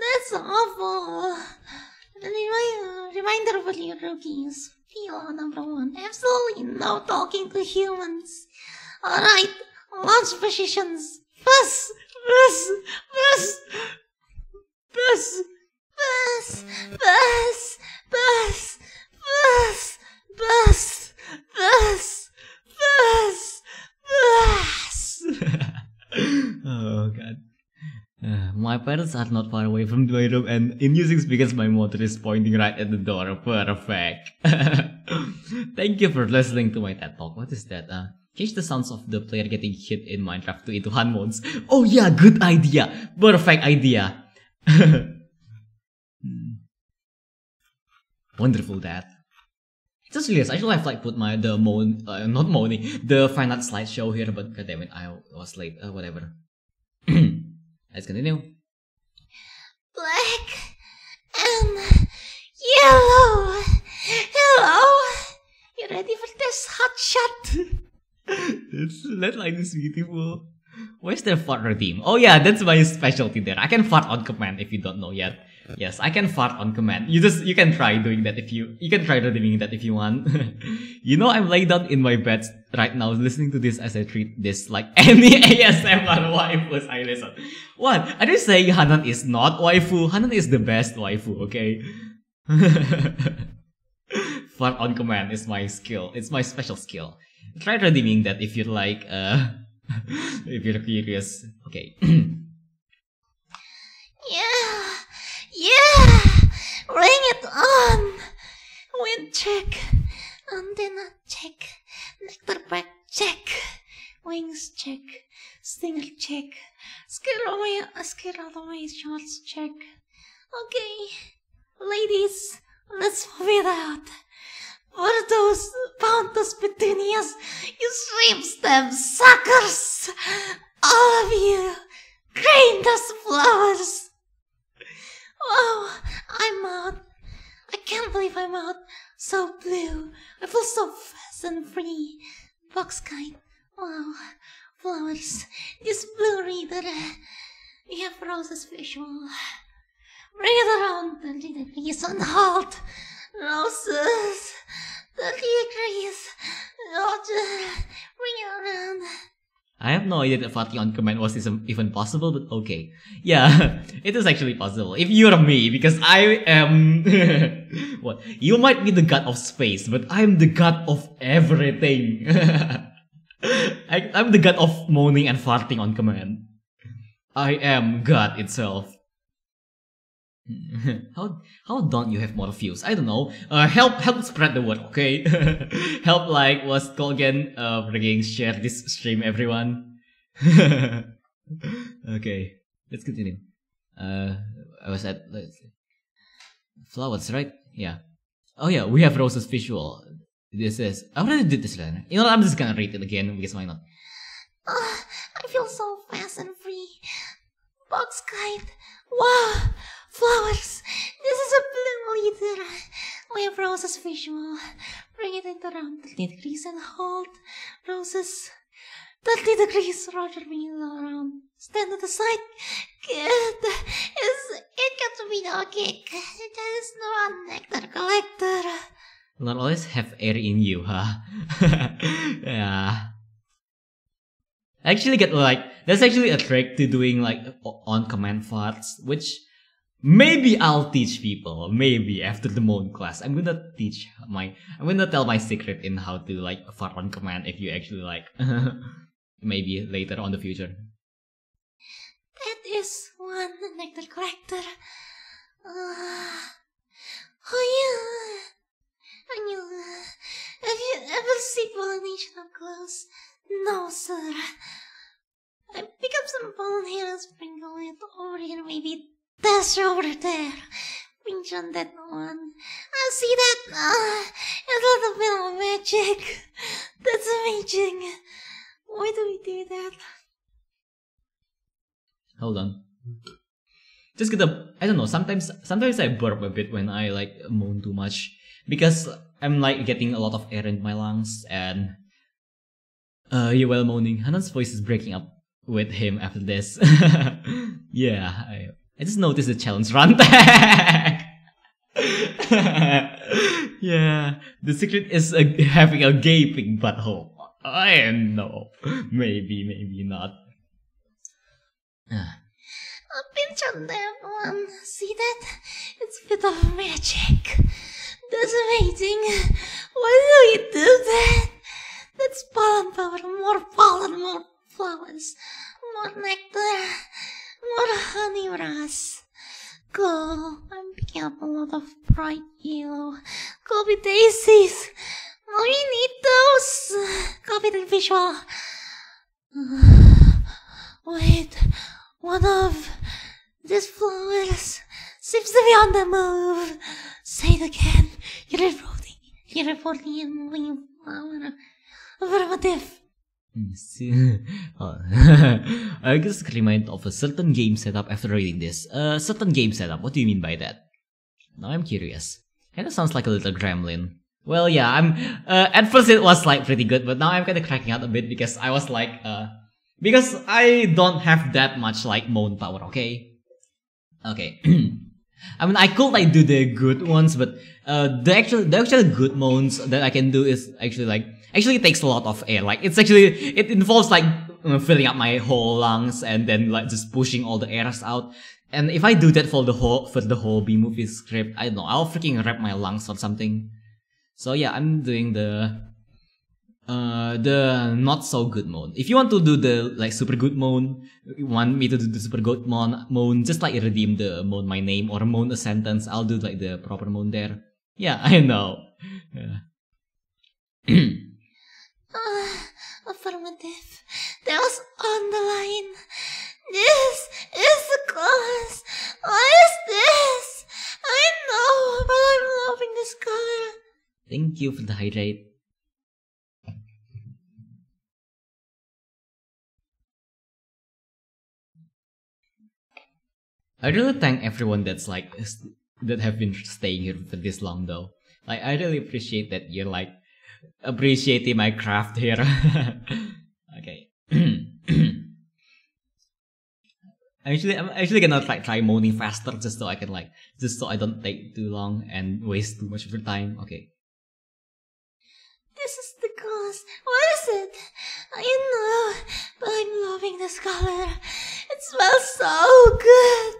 S2: That's awful. Remi- Reminder for you rookies. Feel number one. Absolutely no talking to humans. Alright, launch positions. Bus! Bus! Bus! Bus! Bus! Bus! Bus! Bus! Bus! Bus! this, this.
S1: oh god. Uh, my parents are not far away from my room and in using speakers my motor is pointing right at the door. Perfect. Thank you for listening to my TED Talk. What is that? Uh, change the sounds of the player getting hit in Minecraft to into hand modes. Oh yeah, good idea. Perfect idea. Hmm. Wonderful that. Just realized I should have like put my the moan uh, not moaning the final slideshow here, but goddammit I was late. Uh, whatever. Let's continue.
S2: Black and yellow. Hello. You ready for this hot shot.
S1: That line is beautiful. Where's the fart redeem? Oh yeah, that's my specialty there. I can fart on command if you don't know yet. Yes, I can fart on command. You just you can try doing that if you you can try redeeming that if you want. you know I'm laid down in my bed right now listening to this as I treat this like any ASMR waifus I listen. What? I didn't say Hanhan is not waifu. Hanhan is the best waifu, okay? fart on command is my skill. It's my special skill. Try redeeming that if you'd like uh if you're curious. Okay.
S2: Yeah, yeah, bring it on. Wind check, antenna check, nectar back check, wings check, stinger check, skeleton shots check. Okay, ladies, let's move it out. For those boundless petunias, you shrimp stem suckers! All of you! Green dust flowers! Oh, I'm out. I can't believe I'm out. So blue. I feel so fast and free. Box kite. Wow. Flowers. This blue reader. We have roses visual. Bring it around the degrees on halt. Roses. The degrees. Roses. Bring it around.
S1: No farting on command was even possible, but okay. Yeah, it is actually possible. If you're me, because I am... what? You might be the god of space, but I'm the god of everything. I, I'm the god of moaning and farting on command. I am God itself. how how don't you have more views? I don't know. Uh, help help spread the word, okay? help like called again? Uh, freaking share this stream, everyone. okay, let's continue. Uh, I was at let's see. flowers, right? Yeah. Oh yeah, we have roses visual. This is I already did this letter. You know, I'm just gonna read it again because why not?
S2: Ah, I feel so fast and free. Box kite. Wow. Flowers. This is a blue leader. We have roses visual. Bring it in around 30 degrees and hold. Roses. 30 degrees. Roger, bring it around. Stand at the side. Good. It's, it got be no kick. That is not nectar collector.
S1: Not always have air in you, huh? yeah. I actually get like there's actually a trick to doing like on command farts, which maybe I'll teach people. Maybe after the mode class, I'm gonna teach my I'm gonna tell my secret in how to like fart on command if you actually like maybe later on the future.
S2: That is one nectar collector. Uh, oh yeah. I knew. Have you ever seen pollination up close? No, sir. I pick up some pollen here and sprinkle it over here, maybe that's over there. Pinch on that one. I see that. Uh, a little bit of magic. That's amazing. Why do we do that?
S1: Hold on. Just get a I don't know, sometimes sometimes I burp a bit when I like moan too much. Because I'm like getting a lot of air in my lungs and uh you well moaning. Hanhan's voice is breaking up with him after this. yeah, I I just noticed the challenge run yeah, the secret is a, having a gaping butthole. I know. Maybe, maybe not.
S2: A pinch on that one. See that? It's a bit of magic. That's amazing. Why do you do that? That's pollen power. More pollen, more flowers, more nectar, more honey ras. Go. I'm picking up a lot of bright yellow. Copy daisies. We need those. Copy the visual. Wait. One of these flowers seems to be on the move. Say it again. You're reporting. You're reporting a moving flower. Affirmative.
S1: Hmm, oh. I just remind of a certain game setup after reading this. A certain game setup. What do you mean by that? Now I'm curious. Kinda sounds like a little gremlin. Well, yeah, I'm. Uh, at first it was like pretty good, but now I'm kind of cracking out a bit because I was like, uh, because I don't have that much like moan power. Okay, okay. I mean, I could like do the good ones, but uh, the actual the actual good moans that I can do is actually like actually takes a lot of air. Like it's actually it involves like filling up my whole lungs and then like just pushing all the airs out. And if I do that for the whole for the whole B movie script, I don't know, I'll freaking wrap my lungs or something. So yeah, I'm doing the uh the not so good mode. If you want to do the like super good mode, you want me to do the super good mode, mode just like redeem the mode my name or mode a sentence, I'll do like the proper mode there. Yeah, I know. Yeah.
S2: Uh, affirmative. That was on the line. This is the cause. What is this? I know, but I'm loving this color.
S1: Thank you for the hydrate. I really thank everyone that's like that have been staying here for this long though. Like I really appreciate that you're like appreciating my craft here. okay. actually I'm actually gonna like try moaning faster just so I can like just so I don't take too long and waste too much of your time. Okay.
S2: This is the cause. What is it? I know, but I'm loving this color. It smells so good.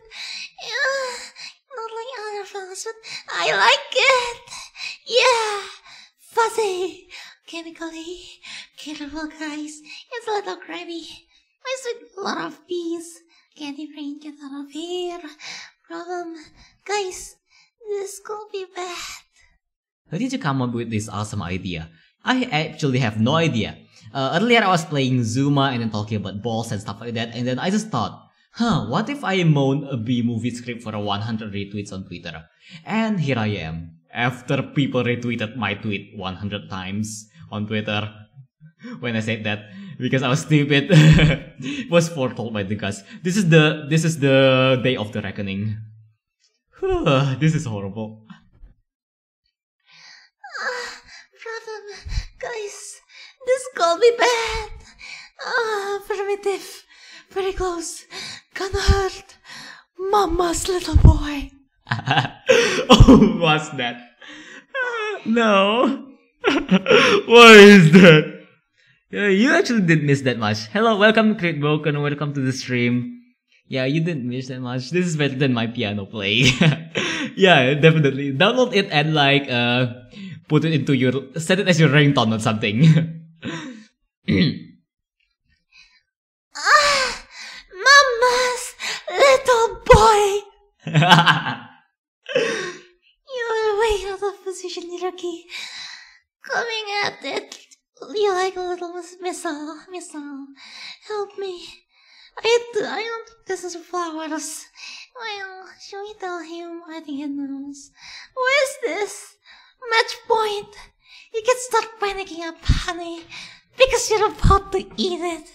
S2: Yeah, not like other flowers, but I like it. Yeah, fuzzy, chemically, killable guys. It's a little crabby. I sweat a lot of bees. Candy brain gets out of here. Problem, guys, this could be bad.
S1: How did you come up with this awesome idea? I actually have no idea. Uh, earlier I was playing Zuma and then talking about balls and stuff like that, and then I just thought, huh, what if I moan a B movie script for a 100 retweets on Twitter? And here I am, after people retweeted my tweet 100 times on Twitter. When I said that, because I was stupid, was foretold by the gods. This is the this is the day of the reckoning. this is horrible.
S2: Ah, problem, guys. This could be bad. Ah, primitive. Very close. Gonna hurt. Mama's little boy.
S1: oh, what's that? Ah, no. what is that? Yeah, you actually didn't miss that much. Hello, welcome to Broken, welcome to the stream. Yeah, you didn't miss that much. This is better than my piano play. yeah, definitely. Download it and like uh put it into your set it as your ringtone or something.
S2: Ah, Mama's little boy. You're way out of position, Hiroki. Coming at it. You like a little missile, missile. Help me. I don't think this is flowers. Well, should we tell him? I think he knows. What is this? Match point. You can start panicking up, honey, because you're about to eat it.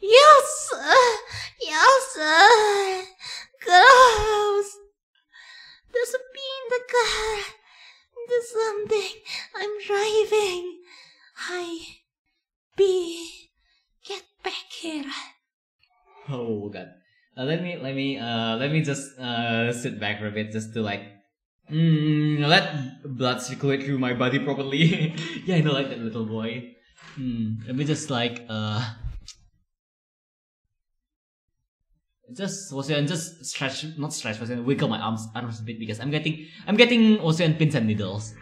S2: Yes, uh, yes, uh, gross. There's a bee in the car. There's something. I'm driving. Hi, bee. Get back here.
S1: Oh god. Uh, let me let me uh let me just uh sit back for a bit just to like mm, let blood circulate through my body properly. yeah, I know like that little boy. Hmm. Let me just like uh just Ocean just stretch not stretch Ocean wiggle my arms arms a bit because I'm getting I'm getting Ocean pins and needles.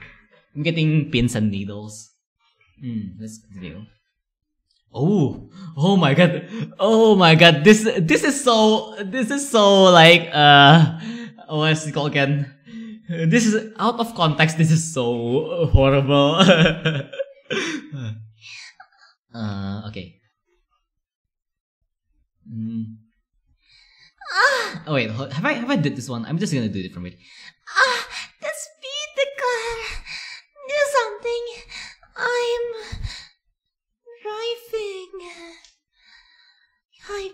S1: I'm getting pins and needles. Hmm, let's continue. Oh, oh my god. Oh my god. This this is so this is so like uh what's it called again? This is out of context. This is so horrible. uh okay. Mm.
S2: Ah,
S1: Oh wait, have I have I did this one? I'm just gonna do it from it.
S2: ah, that's car. Do something. I'm driving.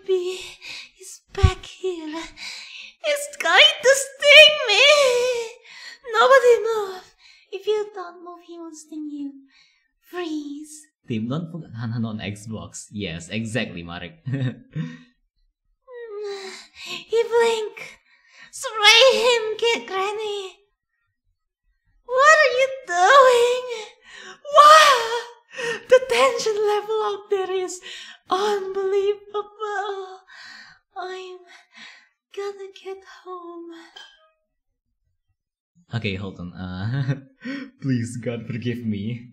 S2: Bee. He's back here. It's going to sting me. Nobody move. If you don't move, he won't sting you. Freeze.
S1: Team, don't forget Han Han on Xbox. Yes, exactly, Marek.
S2: He blink. Spray him, get Granny. What are you doing? Wow! The tension level out there is unbelievable. I'm gonna get home.
S1: okay, hold on. Uh, please, God, forgive me.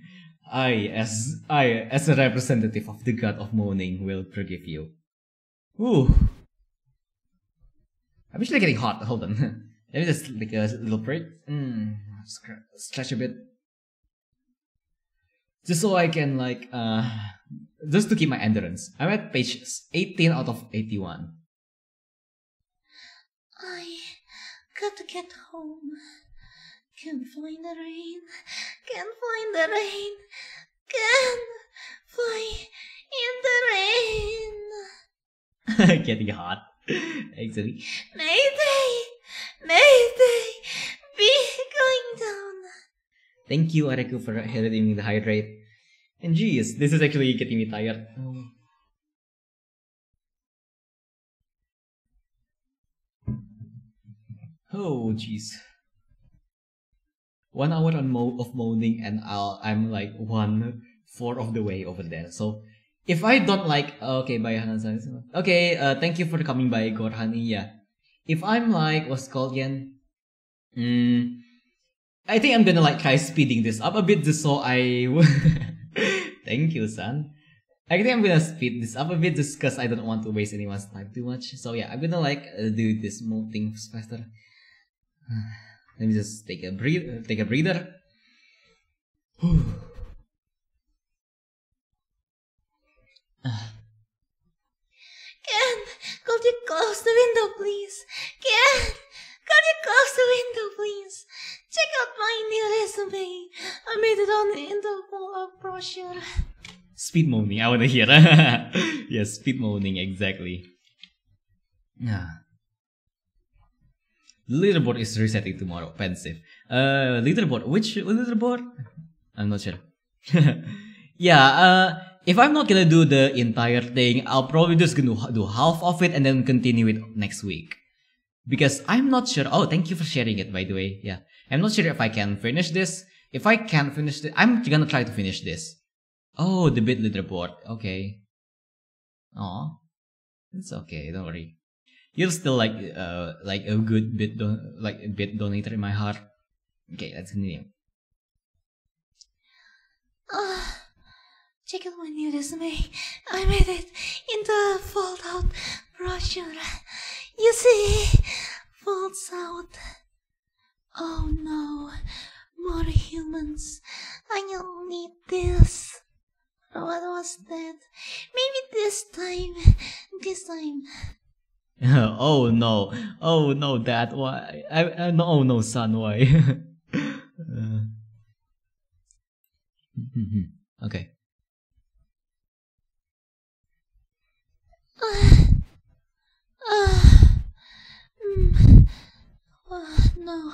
S1: I, as I, as a representative of the God of Moaning, will forgive you. Ooh. I'm actually getting hot. Hold on. Let me just take a little break. Mm, stretch a bit. Just so I can like uh just to keep my endurance. I'm at page 18 out of 81.
S2: I gotta get home. Can't find the rain. Can't find the rain. Can't find in the rain.
S1: Getting hot. Actually.
S2: Mayday! Mayday! Bee going down.
S1: Thank you, Areku, for helping me hydrate. And geez, this is actually getting me tired. Um, oh. Oh, jeez. One hour on mo- of moaning, and I'll I'm like one fourth of the way over there. So if I don't like, okay, bye, Hanhan. San. Okay, uh, thank you for coming by, Gorhani. Yeah. If I'm like, what's called again? Hmm. I think I'm gonna like try speeding this up a bit just so I. Thank you, son. I think I'm gonna speed this up a bit just because I don't want to waste anyone's time too much. So yeah, I'm gonna like uh, do this more things faster. Let me just take a breathe, take a breather.
S2: Ken, could you close the window, please? Ken, could you close the window, please? Check out my new resume. I made it on the Interpol brochure.
S1: Speed moaning, I wanna hear. yes, speed moaning, exactly. Yeah. Leaderboard is resetting tomorrow. Pensive. Uh, leaderboard. Which leaderboard? I'm not sure. yeah. Uh, if I'm not gonna do the entire thing, I'll probably just gonna do half of it and then continue it next week. Because I'm not sure. Oh, thank you for sharing it, by the way. Yeah. I'm not sure if I can finish this. If I can finish I'm gonna try to finish this. Oh, the bit leaderboard. Okay. Aw. It's okay, don't worry. You're still like uh like a good bit don- like a bit donator in my heart. Okay, let's continue.
S2: Check out my new resume. I made it in the fold out brochure. You see, folds out. Oh no, more humans. I don't need this. What was that? Maybe this time. This time.
S1: oh no! Oh no, Dad! Why? I, I no, oh no, son! Why? Uh. okay.
S2: No,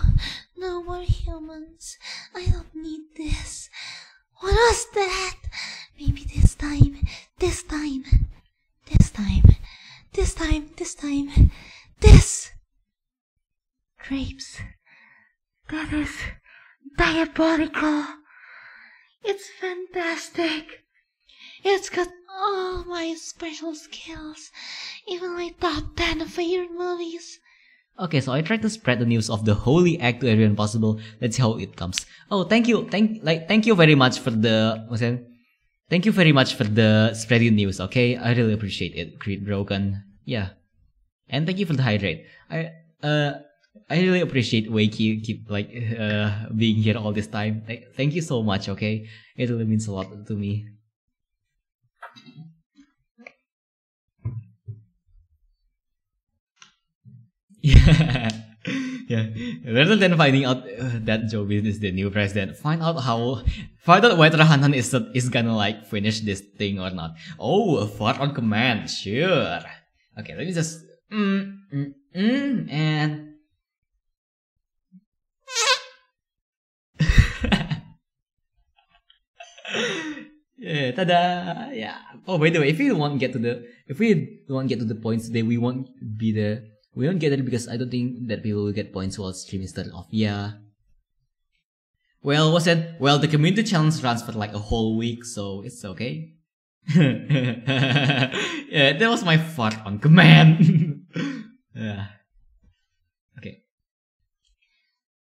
S2: no more humans. I don't need this. What was that? Maybe this time, this time, this time, this time, this time, this. Grapes. That is diabolical. It's fantastic. It's got all my special skills, even my top 10 favorite movies.
S1: Okay, so I tried to spread the news of the holy act to everyone possible. Let's see how it comes. Oh, thank you, thank like thank you very much for the what's that? Thank you very much for the spreading news. Okay, I really appreciate it. Creed Broken, yeah, and thank you for the hydrate. I uh I really appreciate Wakey keep like uh being here all this time. Like, thank you so much. Okay, it really means a lot to me. Yeah. yeah. Rather than finding out uh, that Joe Biden is the new president, find out how, find out whether Hanhan is is gonna like finish this thing or not. Oh, a fart on command, sure. Okay, let me just mm, mm, mm, and yeah, tada! Yeah. Oh, by the way, if we won't get to the if we won't get to the points today, we won't be there. We won't get it because I don't think that people will get points while streaming started off. Yeah. Well, what's it? Well, the community challenge runs for like a whole week, so it's okay. yeah, that was my fart on command. yeah. Okay.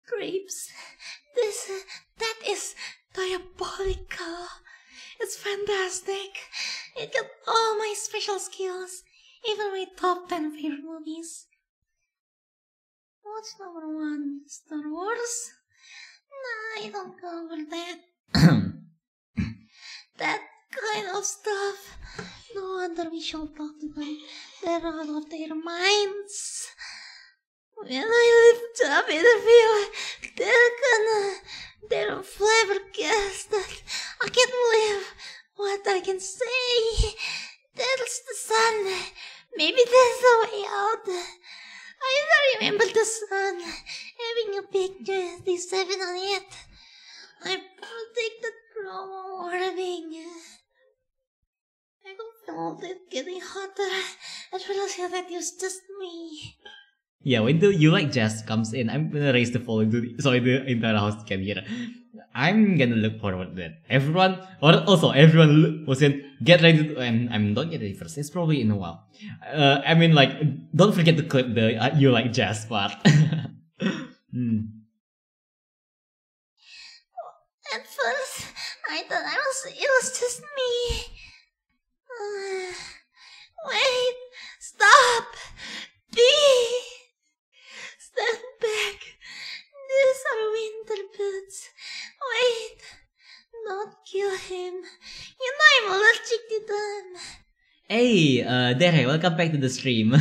S2: Grapes, this, uh, that is diabolical. It's fantastic. It got all my special skills, even my top 10 favorite movies. What's number one? Star Wars? Nah, I don't go for that. that kind of stuff. No wonder we should talk to them. They're out of their minds. When I lift up in the they're gonna, they're flabbergasted. I can't believe what I can say. That's the sun. Maybe that's the way out. I remember the sun having a big 27 on it. I predicted global warming. I don't feel it getting hotter. I realize that it's just me.
S1: Yeah, when the you like jazz comes in, I'm gonna raise the volume to so the entire house can hear. I'm gonna look forward to that. Everyone, or also everyone was in get ready to, and I'm don't get ready first. It's probably in a while. Uh, I mean, like, don't forget to clip the uh, you like jazz part. Hmm.
S2: At first, I thought I was it was just me. Wait, stop, B, stand back. These are winter boots. Wait, don't kill him. You know I'm allergic to them.
S1: Hey, uh, Dere, welcome back to the stream.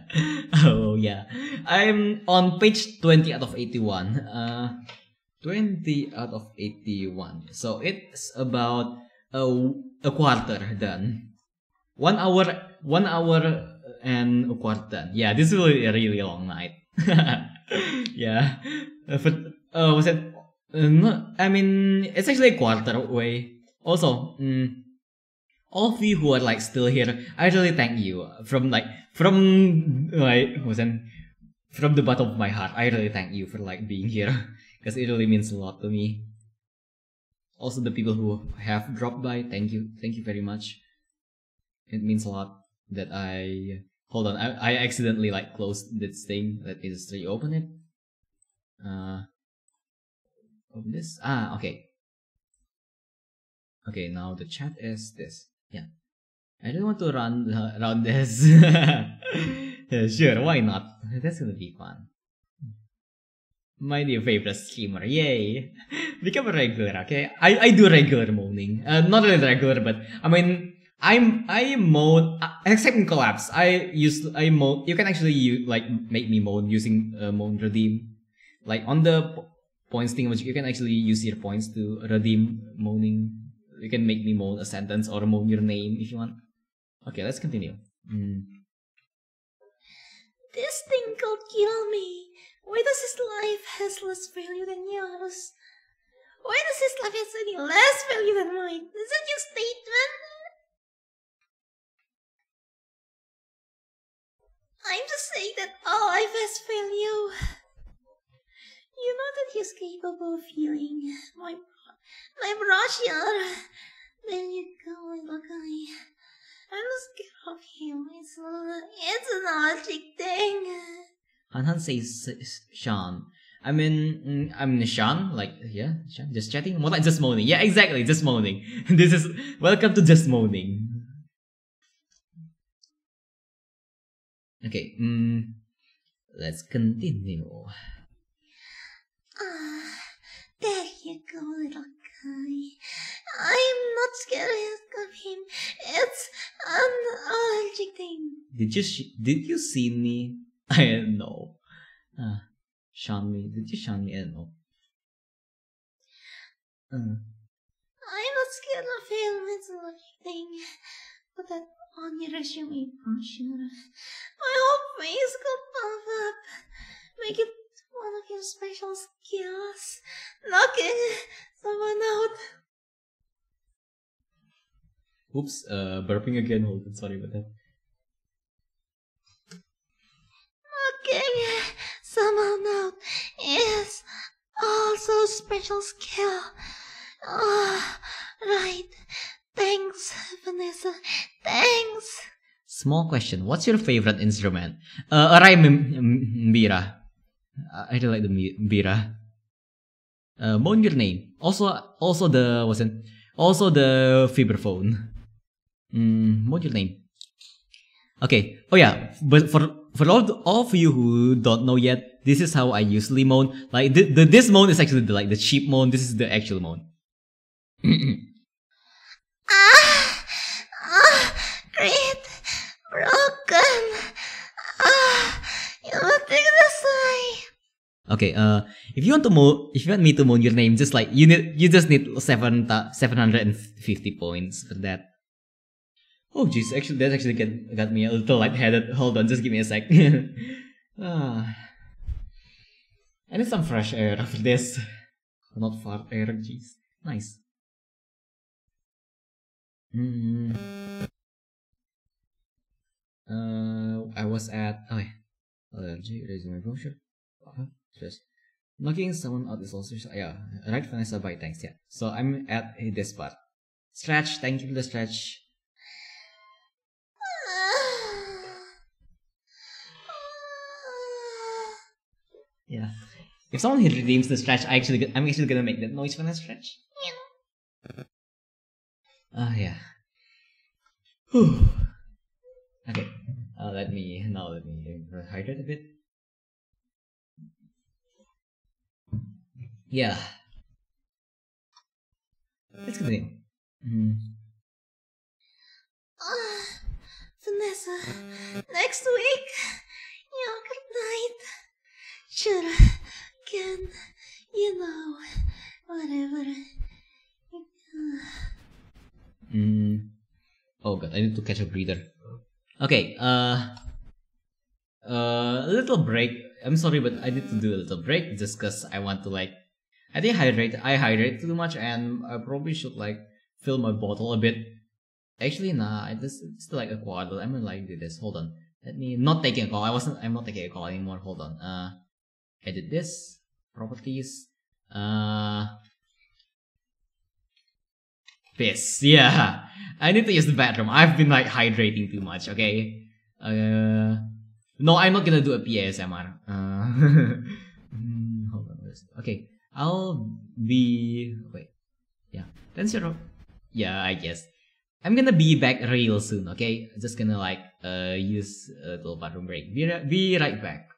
S1: oh yeah, I'm on page 20 out of 81. Uh, 20 out of 81. So it's about a, a quarter done. One hour, one hour and a quarter. Yeah, this will be a really long night. yeah, uh, but uh, was it? Uh, no, I mean, it's actually a quarter way. Also, mm, all of you who are like still here, I really thank you from like from like wasn't from the bottom of my heart. I really thank you for like being here because it really means a lot to me. Also, the people who have dropped by, thank you, thank you very much. It means a lot that I hold on. I I accidentally like closed this thing. Let me just reopen it. Uh, open this. Ah, okay. Okay, now the chat is this. Yeah. I don't want to run around this. yeah, sure, why not? That's gonna be fun. My new favorite streamer, yay! Become a regular, okay? I, I do regular moaning. Uh, not really regular, but I mean, I'm I moan uh, except in collapse. I use I moan. You can actually use, like make me moan using uh, moan redeem. Like on the points thing, which you can actually use your points to redeem moaning. You can make me moan a sentence or moan your name if you want. Okay, let's continue. Mm.
S2: This thing could kill me. Why does his life has less value than yours? Why does his life has any less value than mine? Is that your statement? I'm just saying that all life has value. You You know that he's capable of healing my my brochure. There you go, little guy. I'm scared of him. It's a, it's an allergic thing.
S1: Hanhan says Sean. I mean, mm, I mean Sean, like yeah, Sean, just chatting. More like just moaning. Yeah, exactly, just moaning. this is welcome to just moaning. Okay, mm, let's continue.
S2: Ah, there you go, little guy. I'm not scared of him. It's an allergic thing.
S1: Did you sh- did you see me? I don't know. Ah, Sean me. Did you Sean me? I don't know. Uh,
S2: I'm not scared of him. It's an allergic thing. But that on your resume brochure. My whole face could pop up. Make it one of your special skills. Knocking someone out.
S1: Oops, uh, burping again. Hold on, sorry about that.
S2: Okay, someone out is also special skill. Oh, right. Thanks, Vanessa. Thanks.
S1: Small question. What's your favorite instrument? Uh, array mbira. I don't like the mbira. Uh, moan your name. Also, also the wasn't. Also the vibraphone. Mm, moan your name. Okay. Oh yeah. But for for all, all of you who don't know yet, this is how I usually moan. Like the, the this moan is actually the, like the cheap moan. This is the actual moan.
S2: Ah, ah, great, broken. Ah, say.
S1: Okay, uh, if you want to moan, if you want me to moan your name, just like you need, you just need seven seven hundred and fifty points for that. Oh jeez, actually that actually get, got me a little lightheaded. Hold on, just give me a sec. ah. I need some fresh air after this. Not fart air, jeez. Nice. Hmm. Uh, I was at oh yeah, allergy my brochure. Uh-huh. Just knocking someone out is also yeah. Right, Vanessa. Bye, thanks. Yeah. So I'm at this part. Stretch. Thank you for the stretch. Yeah. If someone redeems the stretch, I actually I'm actually gonna make that noise when I stretch. Ah uh, yeah. Whew. Okay. Uh, let me now let me hydrate a bit. Yeah. Let's continue. Mm.
S2: Uh, Vanessa, next week, yogurt night. Should can you know whatever.
S1: Mm. Oh god, I need to catch a breather. Okay, uh, uh, a little break. I'm sorry, but I need to do a little break just because I want to like, I think hydrate. I hydrate too much, and I probably should like fill my bottle a bit. Actually, nah, I just still like a quad. I'm gonna like do this. Hold on, let me not taking a call. I wasn't. I'm not taking a call anymore. Hold on. Uh, edit this properties. Uh, piss. Yeah. I need to use the bathroom. I've been like hydrating too much, okay? Uh, no, I'm not gonna do a PASMR. Uh, hold on. Okay, I'll be. Wait. Yeah. Then zero. Yeah, I guess. I'm gonna be back real soon, okay? Just gonna like uh use a little bathroom break. Be, be right back.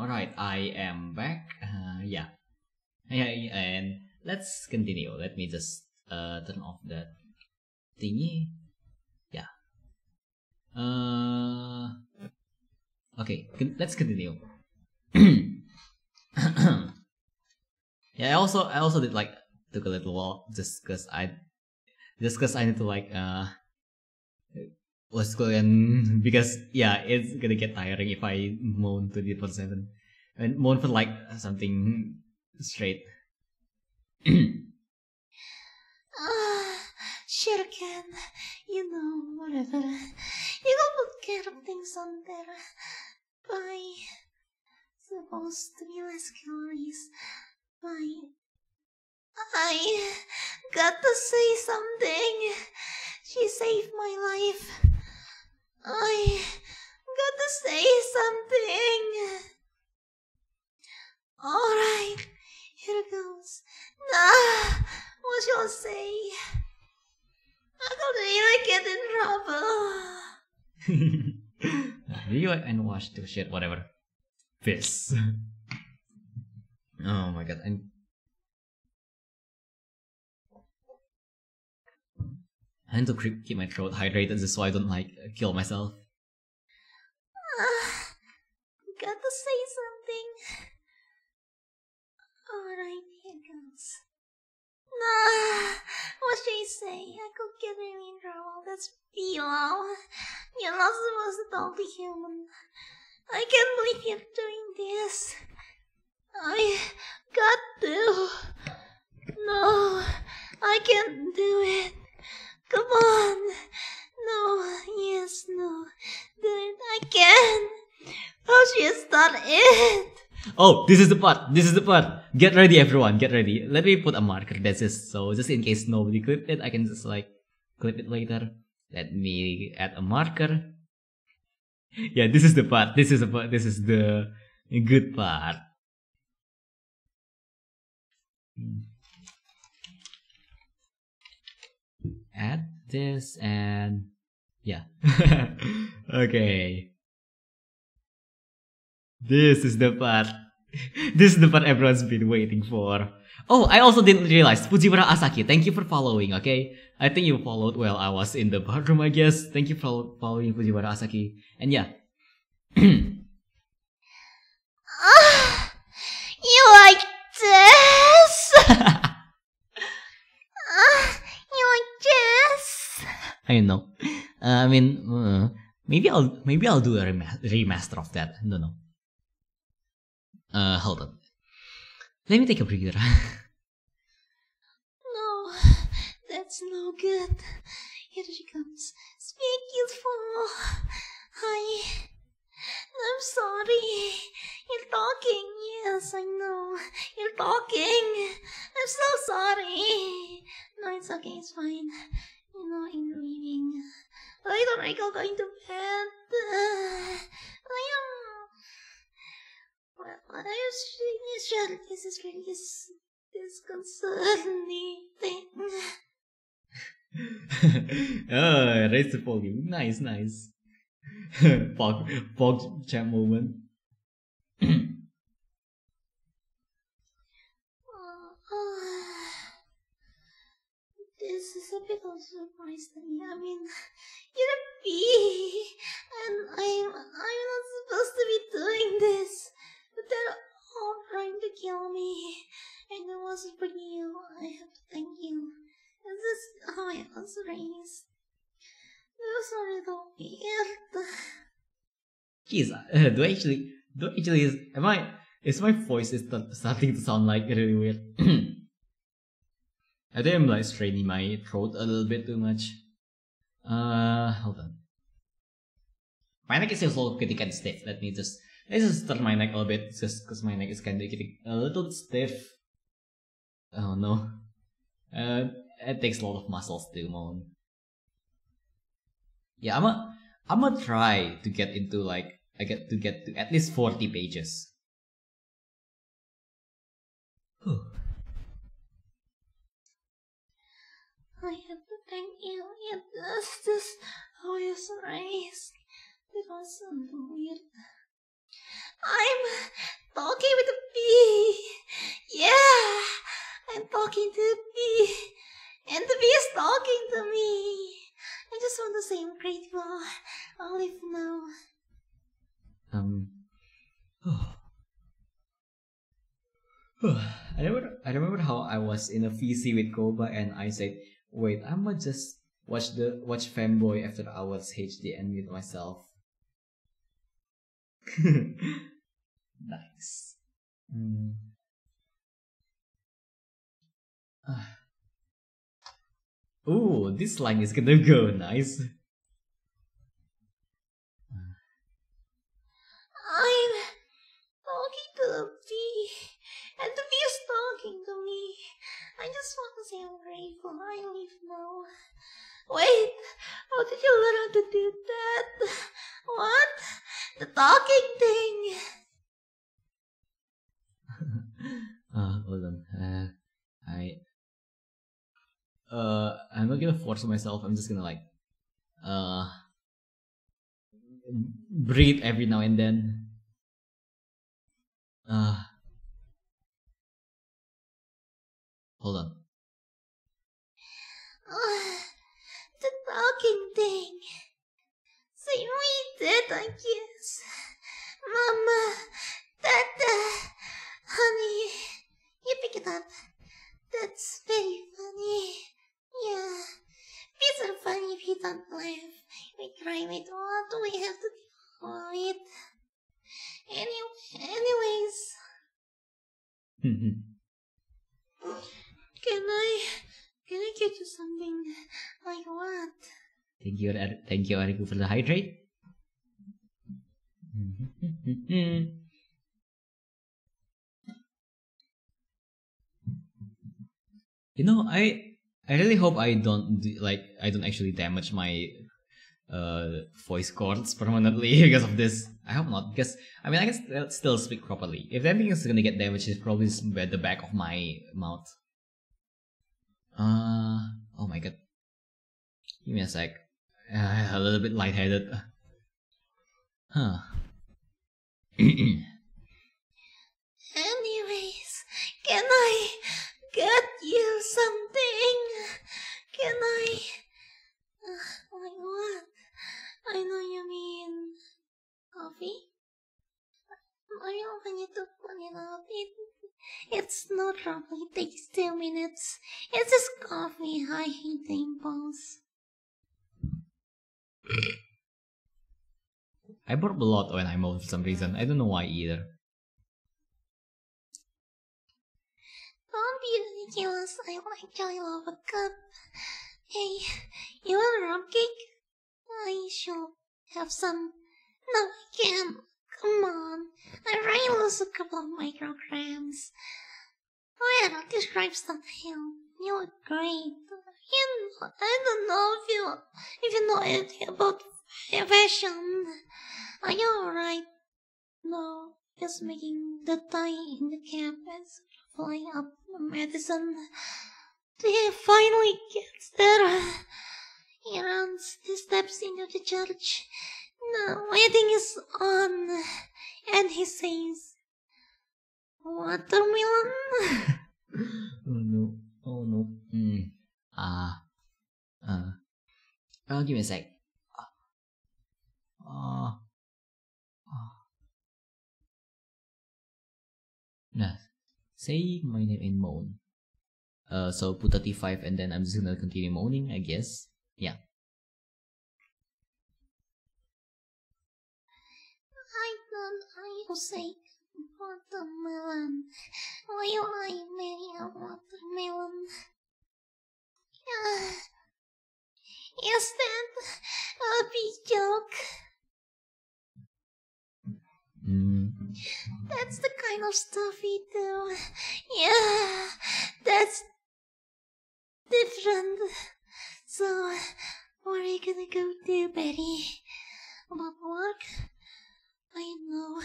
S1: All right, I am back. Uh, yeah, yeah, and let's continue. Let me just uh turn off that thingy. Yeah. Uh. Okay, con- let's continue. yeah, I also I also did like took a little while just cause I just cause I need to like uh what's going because yeah it's gonna get tiring if I moan twenty four seven and moan for like something straight.
S2: Ah, sure can. You know, whatever. You don't care of things on there. By supposed to be less calories. By I got to say something. She saved my life. I got to say something. Alright, here goes. Nah, what shall I say? I could really get in trouble.
S1: Video and watch to shit whatever. This. oh my god. And I need to keep my throat hydrated just so I don't like kill myself.
S2: Ah, got to say something. Alright, here goes. Nah, what should I say? I could get really in trouble. That's Philo. You're not supposed to talk to human. I can't believe you're doing this. I got to. No, I can't do it. Come on. No, yes, no. Do it. Can. Oh, she's done it.
S1: Oh, this is the part. This is the part. Get ready, everyone. Get ready. Let me put a marker. That's it. So just in case nobody clipped it, I can just like clip it later. Let me add a marker. Yeah, this is the part. This is the part. This is the good part. Add this and yeah. okay. This is the part. This is the part everyone's been waiting for. Oh, I also didn't realize Fujiwara Asaki. Thank you for following. Okay, I think you followed while I was in the bathroom. I guess. Thank you for following Fujiwara Asaki. And yeah.
S2: Ah, you like this? Ah, you like this?
S1: I don't know. Uh, I mean, uh, maybe I'll maybe I'll do a remaster of that. I don't know. Uh, hold on. Let me take a breather.
S2: No, that's no good. Here she comes. Speak useful. Hi. I'm sorry. You're talking. Yes, I know. You're talking. I'm so sorry. No, it's okay. It's fine. Ah, you know, I'm leaving. Later, I go going to bed. I am. Well, I was sure this is really dis- disconcerting
S1: oh, raise the volume. Nice, nice. Pog, pog chat moment.
S2: Is a bit of surprise to me. I mean, you're a bee, and I'm I'm not supposed to be doing this, but they're all trying to kill me, and it wasn't for you. I have to thank you. This is how I was raised. It was a little weird.
S1: Jeez, uh, do I actually, do I actually, is, am I, is my voice is starting to sound like really weird? I think I'm like straining my throat a little bit too much. Uh, hold on. My neck is still getting kind of stiff. Let me just, let's just turn my neck a little bit, just because my neck is kind of getting a little stiff. Oh no. Uh, it takes a lot of muscles to moan. Yeah, I'm a, I'm gonna try to get into like I get to get to at least forty pages. Whew.
S2: I have to thank you. Just how I was raised. It was weird. I'm talking with a bee. Yeah, I'm talking to a bee. And the bee is talking to me. I just want to say I'm grateful. I'll live now.
S1: Um. I remember. I remember how I was in a VC with Koba, and I said, "Wait, I'ma just watch the watch Fanboy after hours HD and mute myself." nice. Mm. Ah. Ooh, this line is gonna go nice.
S2: I'm talking to the bee, and the bee is talking to me. I just want to say I'm grateful. I leave now. Wait, how did you learn how to do that? What? The talking thing.
S1: uh, hold on. Uh, I. Uh, I'm not gonna force myself. I'm just gonna like, uh, breathe every now and then. Uh, hold on.
S2: Uh, the talking thing. You read it, I guess. Mama, Dada, honey, you pick it up. That's very funny. Yeah, bees are funny if you don't laugh. We cry with what do we have to deal with? Any, anyways, can I, can I get you something like what?
S1: Thank you, thank you, Ariku, for the hydrate. you know, I I really hope I don't do, like I don't actually damage my uh voice cords permanently because of this. I hope not, because I mean I can st- still speak properly. If anything is gonna get damaged, it's probably at the back of my mouth. Uh oh my god. Give me a sec. Uh, a little bit lightheaded. Huh.
S2: Anyways, can I get you something? Can I? Uh, like what? I know you mean coffee. I don't need to put it out. It, it's not probably takes two minutes. It's just coffee. I hate the impulse.
S1: I burp a lot when I moan for some reason. I don't know why either.
S2: Don't be ridiculous. I actually love a cup. Hey, you want a rum cake? I shall have some. No, I can't. Come on. I already lost a couple of micrograms. Oh, that describes the hill. You look great. You know, I don't know if you if you know anything about fashion. Are you alright? No, just making the tie in the cap as fly up Madison. He finally gets there. He runs, he steps into the church. The wedding is on, and he says, Watermelon?
S1: oh no. Oh no. Mm. Ah. Uh. Oh, give me a sec. Ah. Ah. Nah. Say my name in moan. Uh, so put a T5 and then I'm just gonna continue moaning, I guess. Yeah.
S2: Don't I will say watermelon. Will I marry a watermelon? Uh, is that a big joke? That's the kind of stuff we do. Yeah, that's different. So, where are you gonna go to, Betty? About work? I know.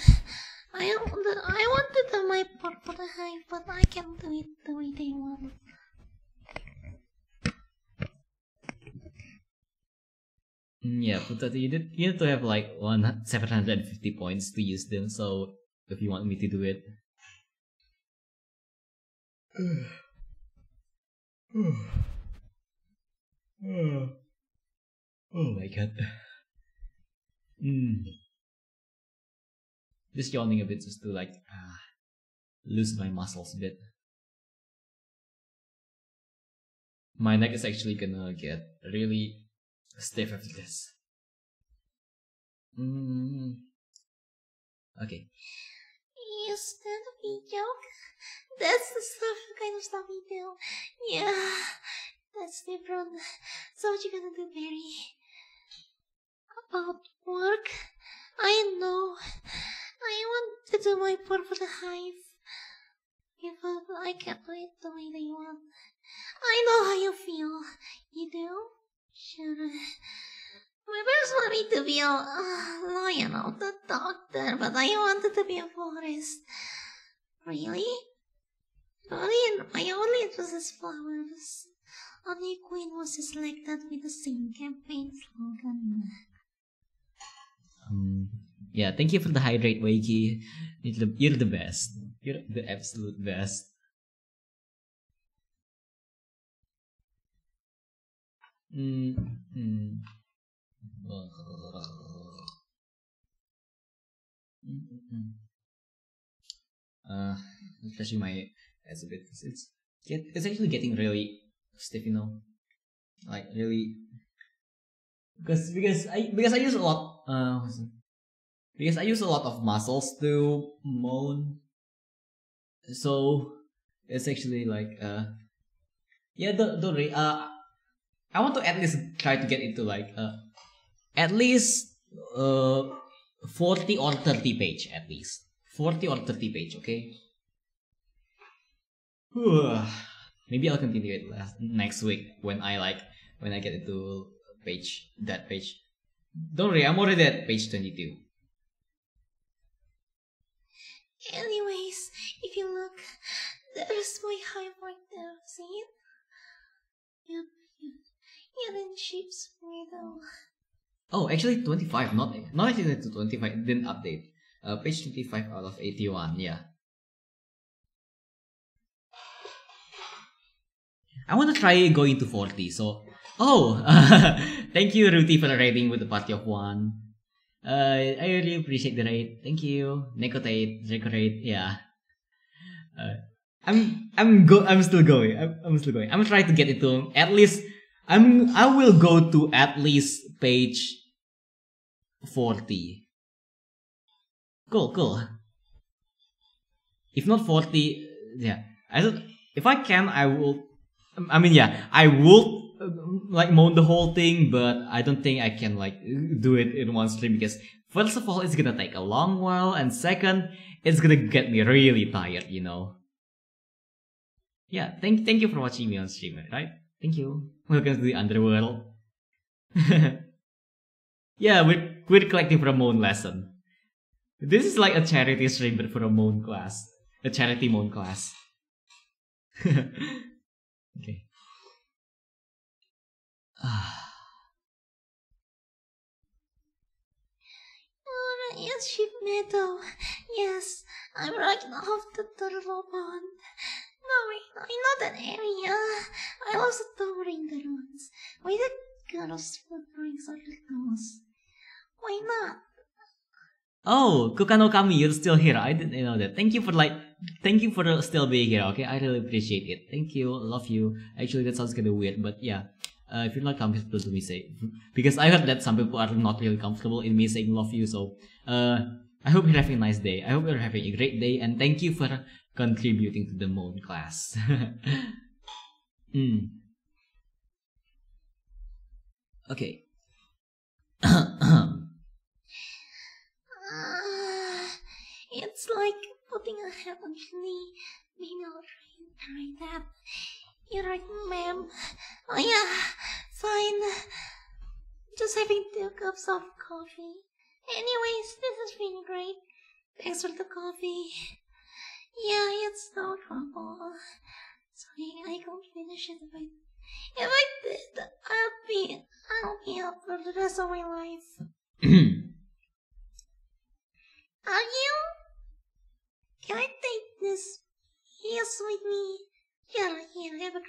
S2: I want I wanted to my the hive, but I can't do it the way they want.
S1: Mm, Yeah, but you need, you need to have like one 750 points to use them. So if you want me to do it. oh my god. Mm. Just yawning a bit just to like uh, loosen my muscles a bit. My neck is actually gonna get really stiff after this. Mm. Okay.
S2: You stand up, you joke? That's the stuff, the kind of stuff you do. Yeah, that's different. So what you gonna do, Barry? About work? I know. I want to do my part for the hive. But I can't do it the way they want. I know how you feel. You do? Sure. My parents want me to be a uh, lion of the doctor, but I wanted to be a forest. Really? Only my only interest is flowers. Only Queen was selected with the same campaign slogan.
S1: Um, yeah, thank you for the hydrate, Wakey. You're the, you're the best. You're the absolute best. Mm, mm. Uh, refreshing my ass a bit. It's, it's get it's actually getting really stiff, you know, like really. Because because I because I use a lot uh because I use a lot of muscles to moan. So it's actually like uh yeah don't don't worry. Uh I want to at least try to get into like uh at least uh 40 or 30 page at least. 40 or 30 page okay? Maybe i'll continue it next week when i like when i get into page that page. Don't worry i'm already at page 22
S2: Anyways, if you look, there's my right there. See it? Yep, yep. You're in sheep's middle.
S1: oh actually 25 not not actually to 25 it didn't update uh page 25 out of 81 yeah I want to try going to 40 so oh thank you Ruti for the rating with the party of one uh I really appreciate the rate thank you. Nicotate Decorate yeah. Uh, I'm I'm go I'm still going. I'm, I'm still going. I'm trying to get into at least I'm I will go to at least page 40 cool cool. If not 40 yeah. I don't if I can I will I mean yeah I would like moan the whole thing but I don't think I can like do it in one stream because first of all it's gonna take a long while and second it's gonna get me really tired you know? Yeah thank thank you for watching me on stream right? Thank you. Welcome to the underworld. Yeah we're, we're collecting for a moan lesson. This is like a charity stream but for a moan class. A charity moan class. Okay
S2: yes, sheep meadow. Yes, I'm right off the turtle pond. No, wait, I know that area. I the touring the ruins. Why the girls are the close? Why not?
S1: Oh, Kukano Kami, you're still here. I didn't know that. Thank you for like, thank you for still being here. Okay, I really appreciate it. Thank you, love you. Actually, that sounds kind of weird, but yeah. Uh, if you're not comfortable to me say, because I heard that some people are not really comfortable in me saying love you. So, uh, I hope you're having a nice day. I hope you're having a great day, and thank you for contributing to the moon class. mm. Okay.
S2: Uh, it's like putting a head on your knee. Maybe I'll try, try that. You're right, ma'am. Oh yeah, fine. Just having two cups of coffee. Anyways, this has been great. Thanks for the coffee. Yeah, it's no trouble. Sorry, I can't finish it, but if I did, I'll be, I'll be up for the rest of my life. Are you? Can I take this yes with me? Here, here, have a.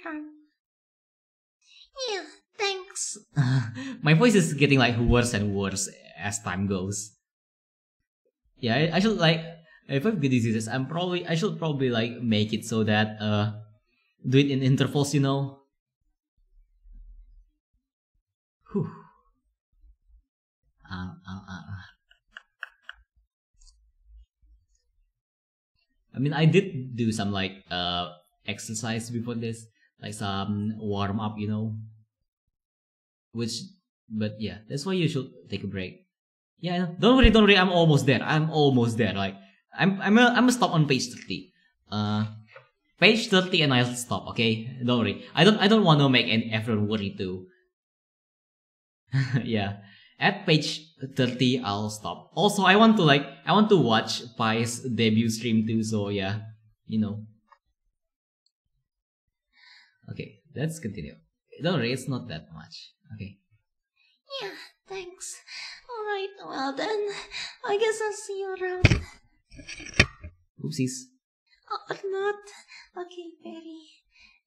S2: Yeah, thanks.
S1: my voice is getting like worse and worse as time goes. Yeah, I, I should like if I've good diseases, I'm probably I should probably like make it so that uh do it in intervals, you know. Whew. Uh, uh, uh, uh. I mean, I did do some like uh exercise before this, like some warm up, you know. Which, but yeah, that's why you should take a break. Yeah, don't worry, don't worry. I'm almost there. I'm almost there. Like, I'm, I'm, a, I'm gonna stop on page thirty. Uh, page thirty, and I'll stop. Okay, don't worry. I don't, I don't want to make any everyone worry too. yeah, at page 30 I'll stop. Also, I want to like I want to watch Pi's debut stream too, so yeah, you know. Okay, let's continue. Don't worry, it's not that much. Okay.
S2: Yeah, thanks. Alright, well then, I guess I'll see you around.
S1: Oopsies.
S2: Oh, not. Okay, Barry.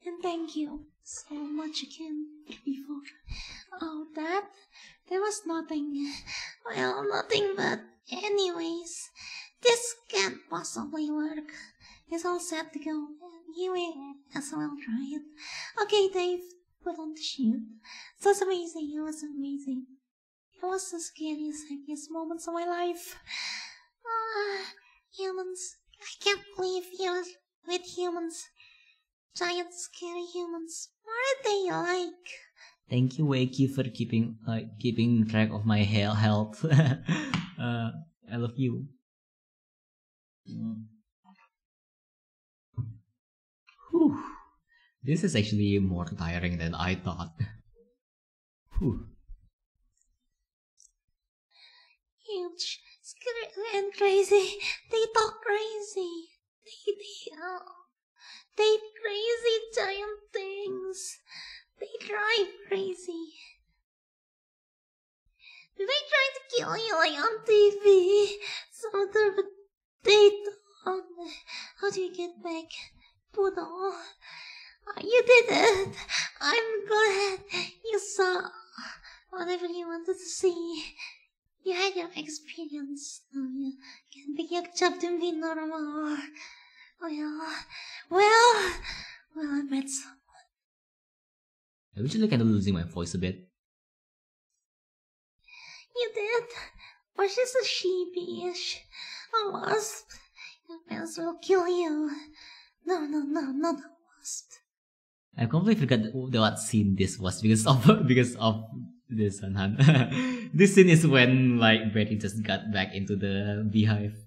S2: And thank you so much again before. Oh, that? There was nothing. Well, nothing but. Anyways, this can't possibly work. It's all set to go. May as well try it. Okay, Dave, put on the. It was amazing. It was amazing. It was the scariest, happiest moments of my life. Ah, humans. I can't believe you're with humans. Giant scary humans. What are they like?
S1: Thank you, Wakey, for keeping like keeping track of my he- health. uh, I love you. Mm. Whew. This is actually more tiring than I thought. Whew.
S2: Huge, scary, and crazy. They talk crazy. They, they, uh, they crazy giant things. They drive crazy. They try to kill you like on TV? Some other but they don't. How do you get back? Poodle. Uh, You did it. I'm glad you saw whatever you wanted to see. You had your experience. Now you can be your job to be normal. Well, well, well, I met some.
S1: I'm actually kind of losing my voice a bit.
S2: You did? Or she's a sheepish. A wasp. Your parents will kill you. No, no, no, not the wasp.
S1: I completely forgot what scene this was because of because of this one. This scene is when like Barry just got back into the beehive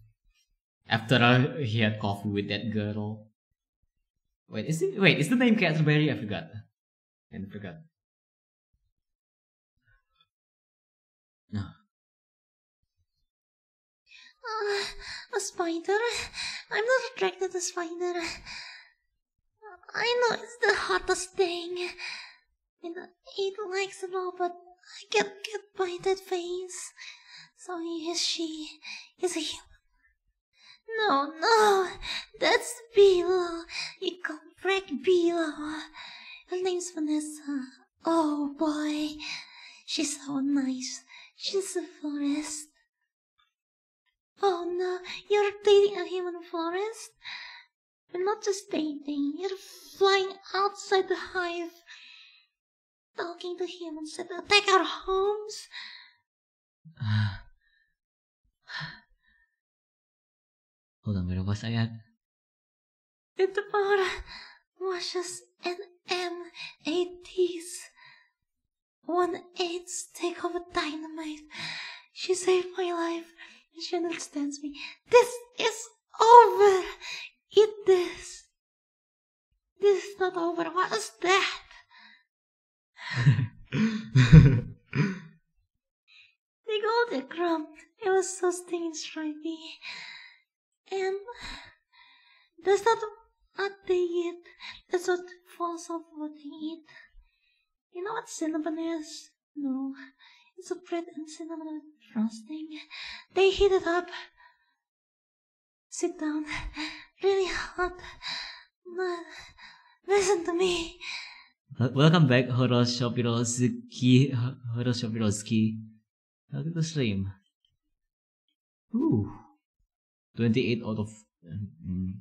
S1: after uh, he had coffee with that girl. Wait, is it? Wait, is the name Catherberry? I forgot. I forgot. No.
S2: Uh, a spider? I'm not attracted to spider. I know it's the hottest thing. And it likes it all, but I can't get by that face. So he is she is human. No, no, that's Bila. You can't break Bila. Her name's Vanessa. Oh boy, she's so nice. She's a forest. Oh no, you're dating a human forest? You're not just dating, you're flying outside the hive, talking to humans that attack our homes.
S1: Hold on, where was I at?
S2: With the bar washes and M80s. One eight stick of dynamite. She saved my life she understands me. This is over. Eat this. This is not over. What is that? They got it crumbed. It was so stinking and stripy. And that's not what they eat. That's what falls off what they eat. You know what cinnamon is? No. A bread and cinnamon frosting. They heat it up. sit down. Really hot. But listen to me.
S1: Welcome back, Horoshopirosuki. Horoshopirosuki. Look at the stream. Ooh. 28 out of... Mm.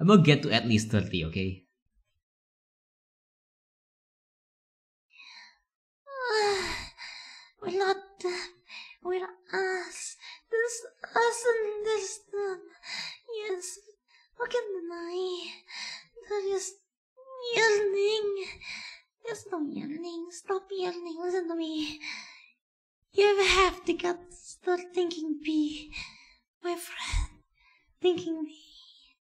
S1: I'm gonna get to at least 30, okay?
S2: We're not them. We're us. This us and this them. Yes, who can deny? There is yelling. There's no yelling. Stop yelling. Listen to me. You have to get start thinking Bee. My friend. Thinking Bee.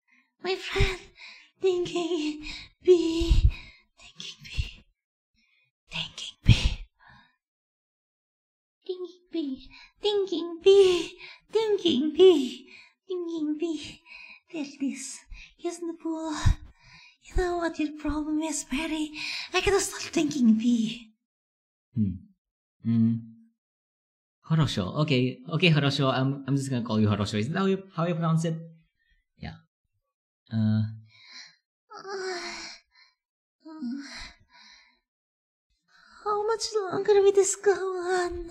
S2: My friend. Thinking Bee. Thinking Bee. Thinking Bee. Thinking Bee. Thinking Bee. Thinking Bee. Thinking Bee. There it is. Here's in the pool. You know what your problem is, Mary? I gotta stop thinking Bee.
S1: Hmm. Hmm. Horosho. Okay. Okay, Horosho. I'm, I'm just gonna call you Horosho. Is that how you, how you pronounce it? Yeah. Uh,
S2: How much longer will this go on?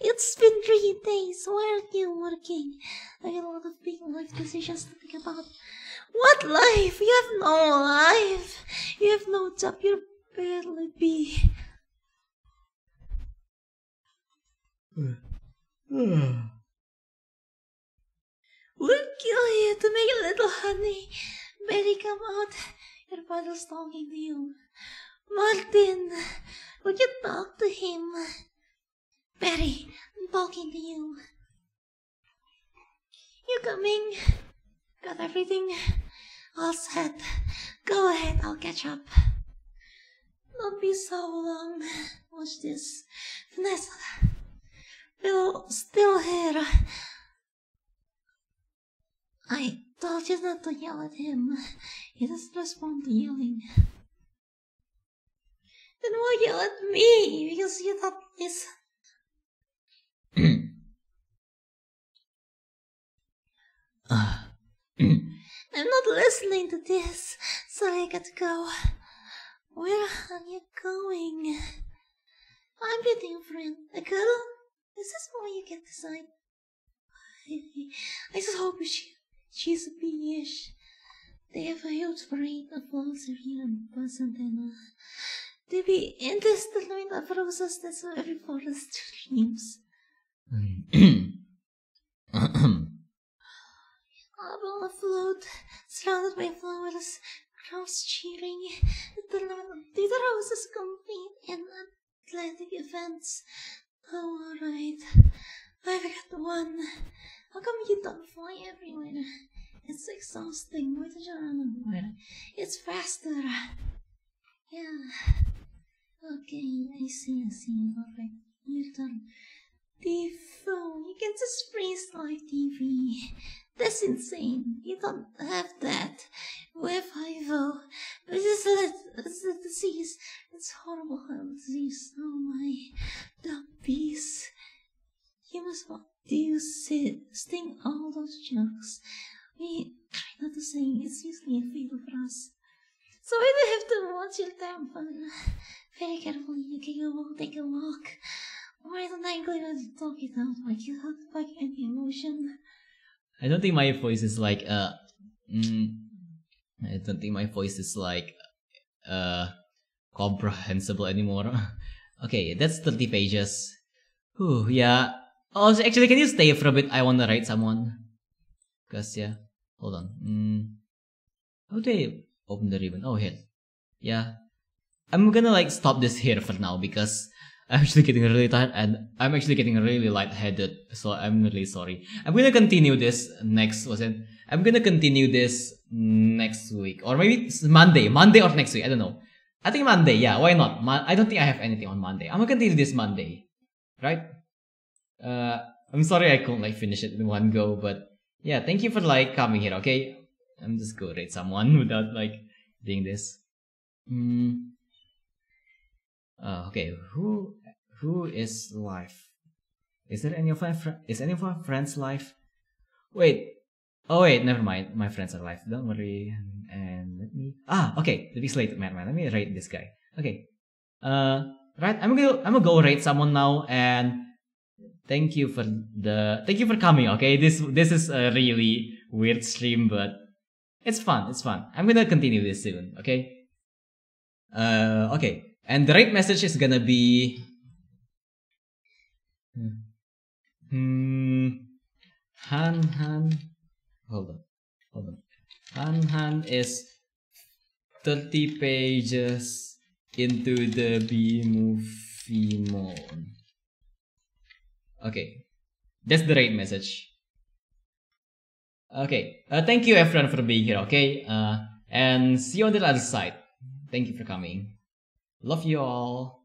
S2: It's been three days. Why aren't you working? I got a lot of big life decisions to think about. What life? You have no life. You have no job. You're barely be. We'll kill you to make a little honey. Barry, come out. Your father's talking to you. Martin, would you talk to him? Barry, I'm talking to you. You coming? Got everything? All set. Go ahead, I'll catch up. Don't be so long. Watch this. Vanessa. Bill, still here. I told you not to yell at him. He doesn't respond to yelling. Then why yell at me? Because you thought this. Mm. I'm not listening to this. Sorry, I got to go. Where are you going? I'm getting a friend. A girl? Is this why you get decide? I, I just hope she, she's a B-ish. They have a huge parade of balls here in Pasadena. They be interested in the process that's what every forest dreams. Mm. A float, surrounded by flowers, crowds cheering. The, the roses compete in athletic events. Oh, alright. I forgot one. How come you don't fly everywhere? It's exhausting. Why don't? It's faster. Yeah. Okay, I see, I see. Alright, done. The phone, you can just freeze live TV. That's insane. You don't have that with Hivo. This is a, it's a disease. It's horrible disease. Oh my, the beast. You must want to sit, sting all those jokes. We try not to say it's usually a fatal for us. So we don't have to watch your temper. Very carefully, you will take a walk. Why don't I go and talk it out like you have like any emotion?
S1: I don't think my voice is like uh mm, I don't think my voice is like uh comprehensible anymore. okay, that's 30 pages. Whew, yeah. Oh, actually, can you stay for a bit? I wanna write someone. Cause yeah, hold on. Mm, how do I open the ribbon? Oh, here. Yeah, I'm gonna like stop this here for now because I'm actually getting really tired and I'm actually getting really lightheaded. So I'm really sorry. I'm gonna continue this next, was it? I'm gonna continue this next week or maybe Monday, Monday or next week. I don't know. I think Monday. Yeah, why not? Mo- I don't think I have anything on Monday. I'm gonna continue this Monday, right? Uh, I'm sorry I couldn't like finish it in one go, but yeah, thank you for like coming here. Okay, I'm just gonna rate someone without like doing this. Hmm. Uh, okay, who who is live? Is there any of my fr- is any of my friends live? Wait, Oh wait, never mind. My friends are live. Don't worry. And let me. Ah, okay. The slate man, man. Let me rate this guy. Okay. Uh, right. I'm gonna I'm gonna go rate someone now. And thank you for the thank you for coming. Okay, this this is a really weird stream, but it's fun. It's fun. I'm gonna continue this soon. Okay. Uh, okay. And the rate message is gonna be. Hmm. Hanhan. Hold on. Hold on. Hanhan is 30 pages into the Bee movie mode. Okay. That's the right message. Okay. Uh, thank you everyone for being here, okay? Uh, and see you on the other side. Thank you for coming. Love you all.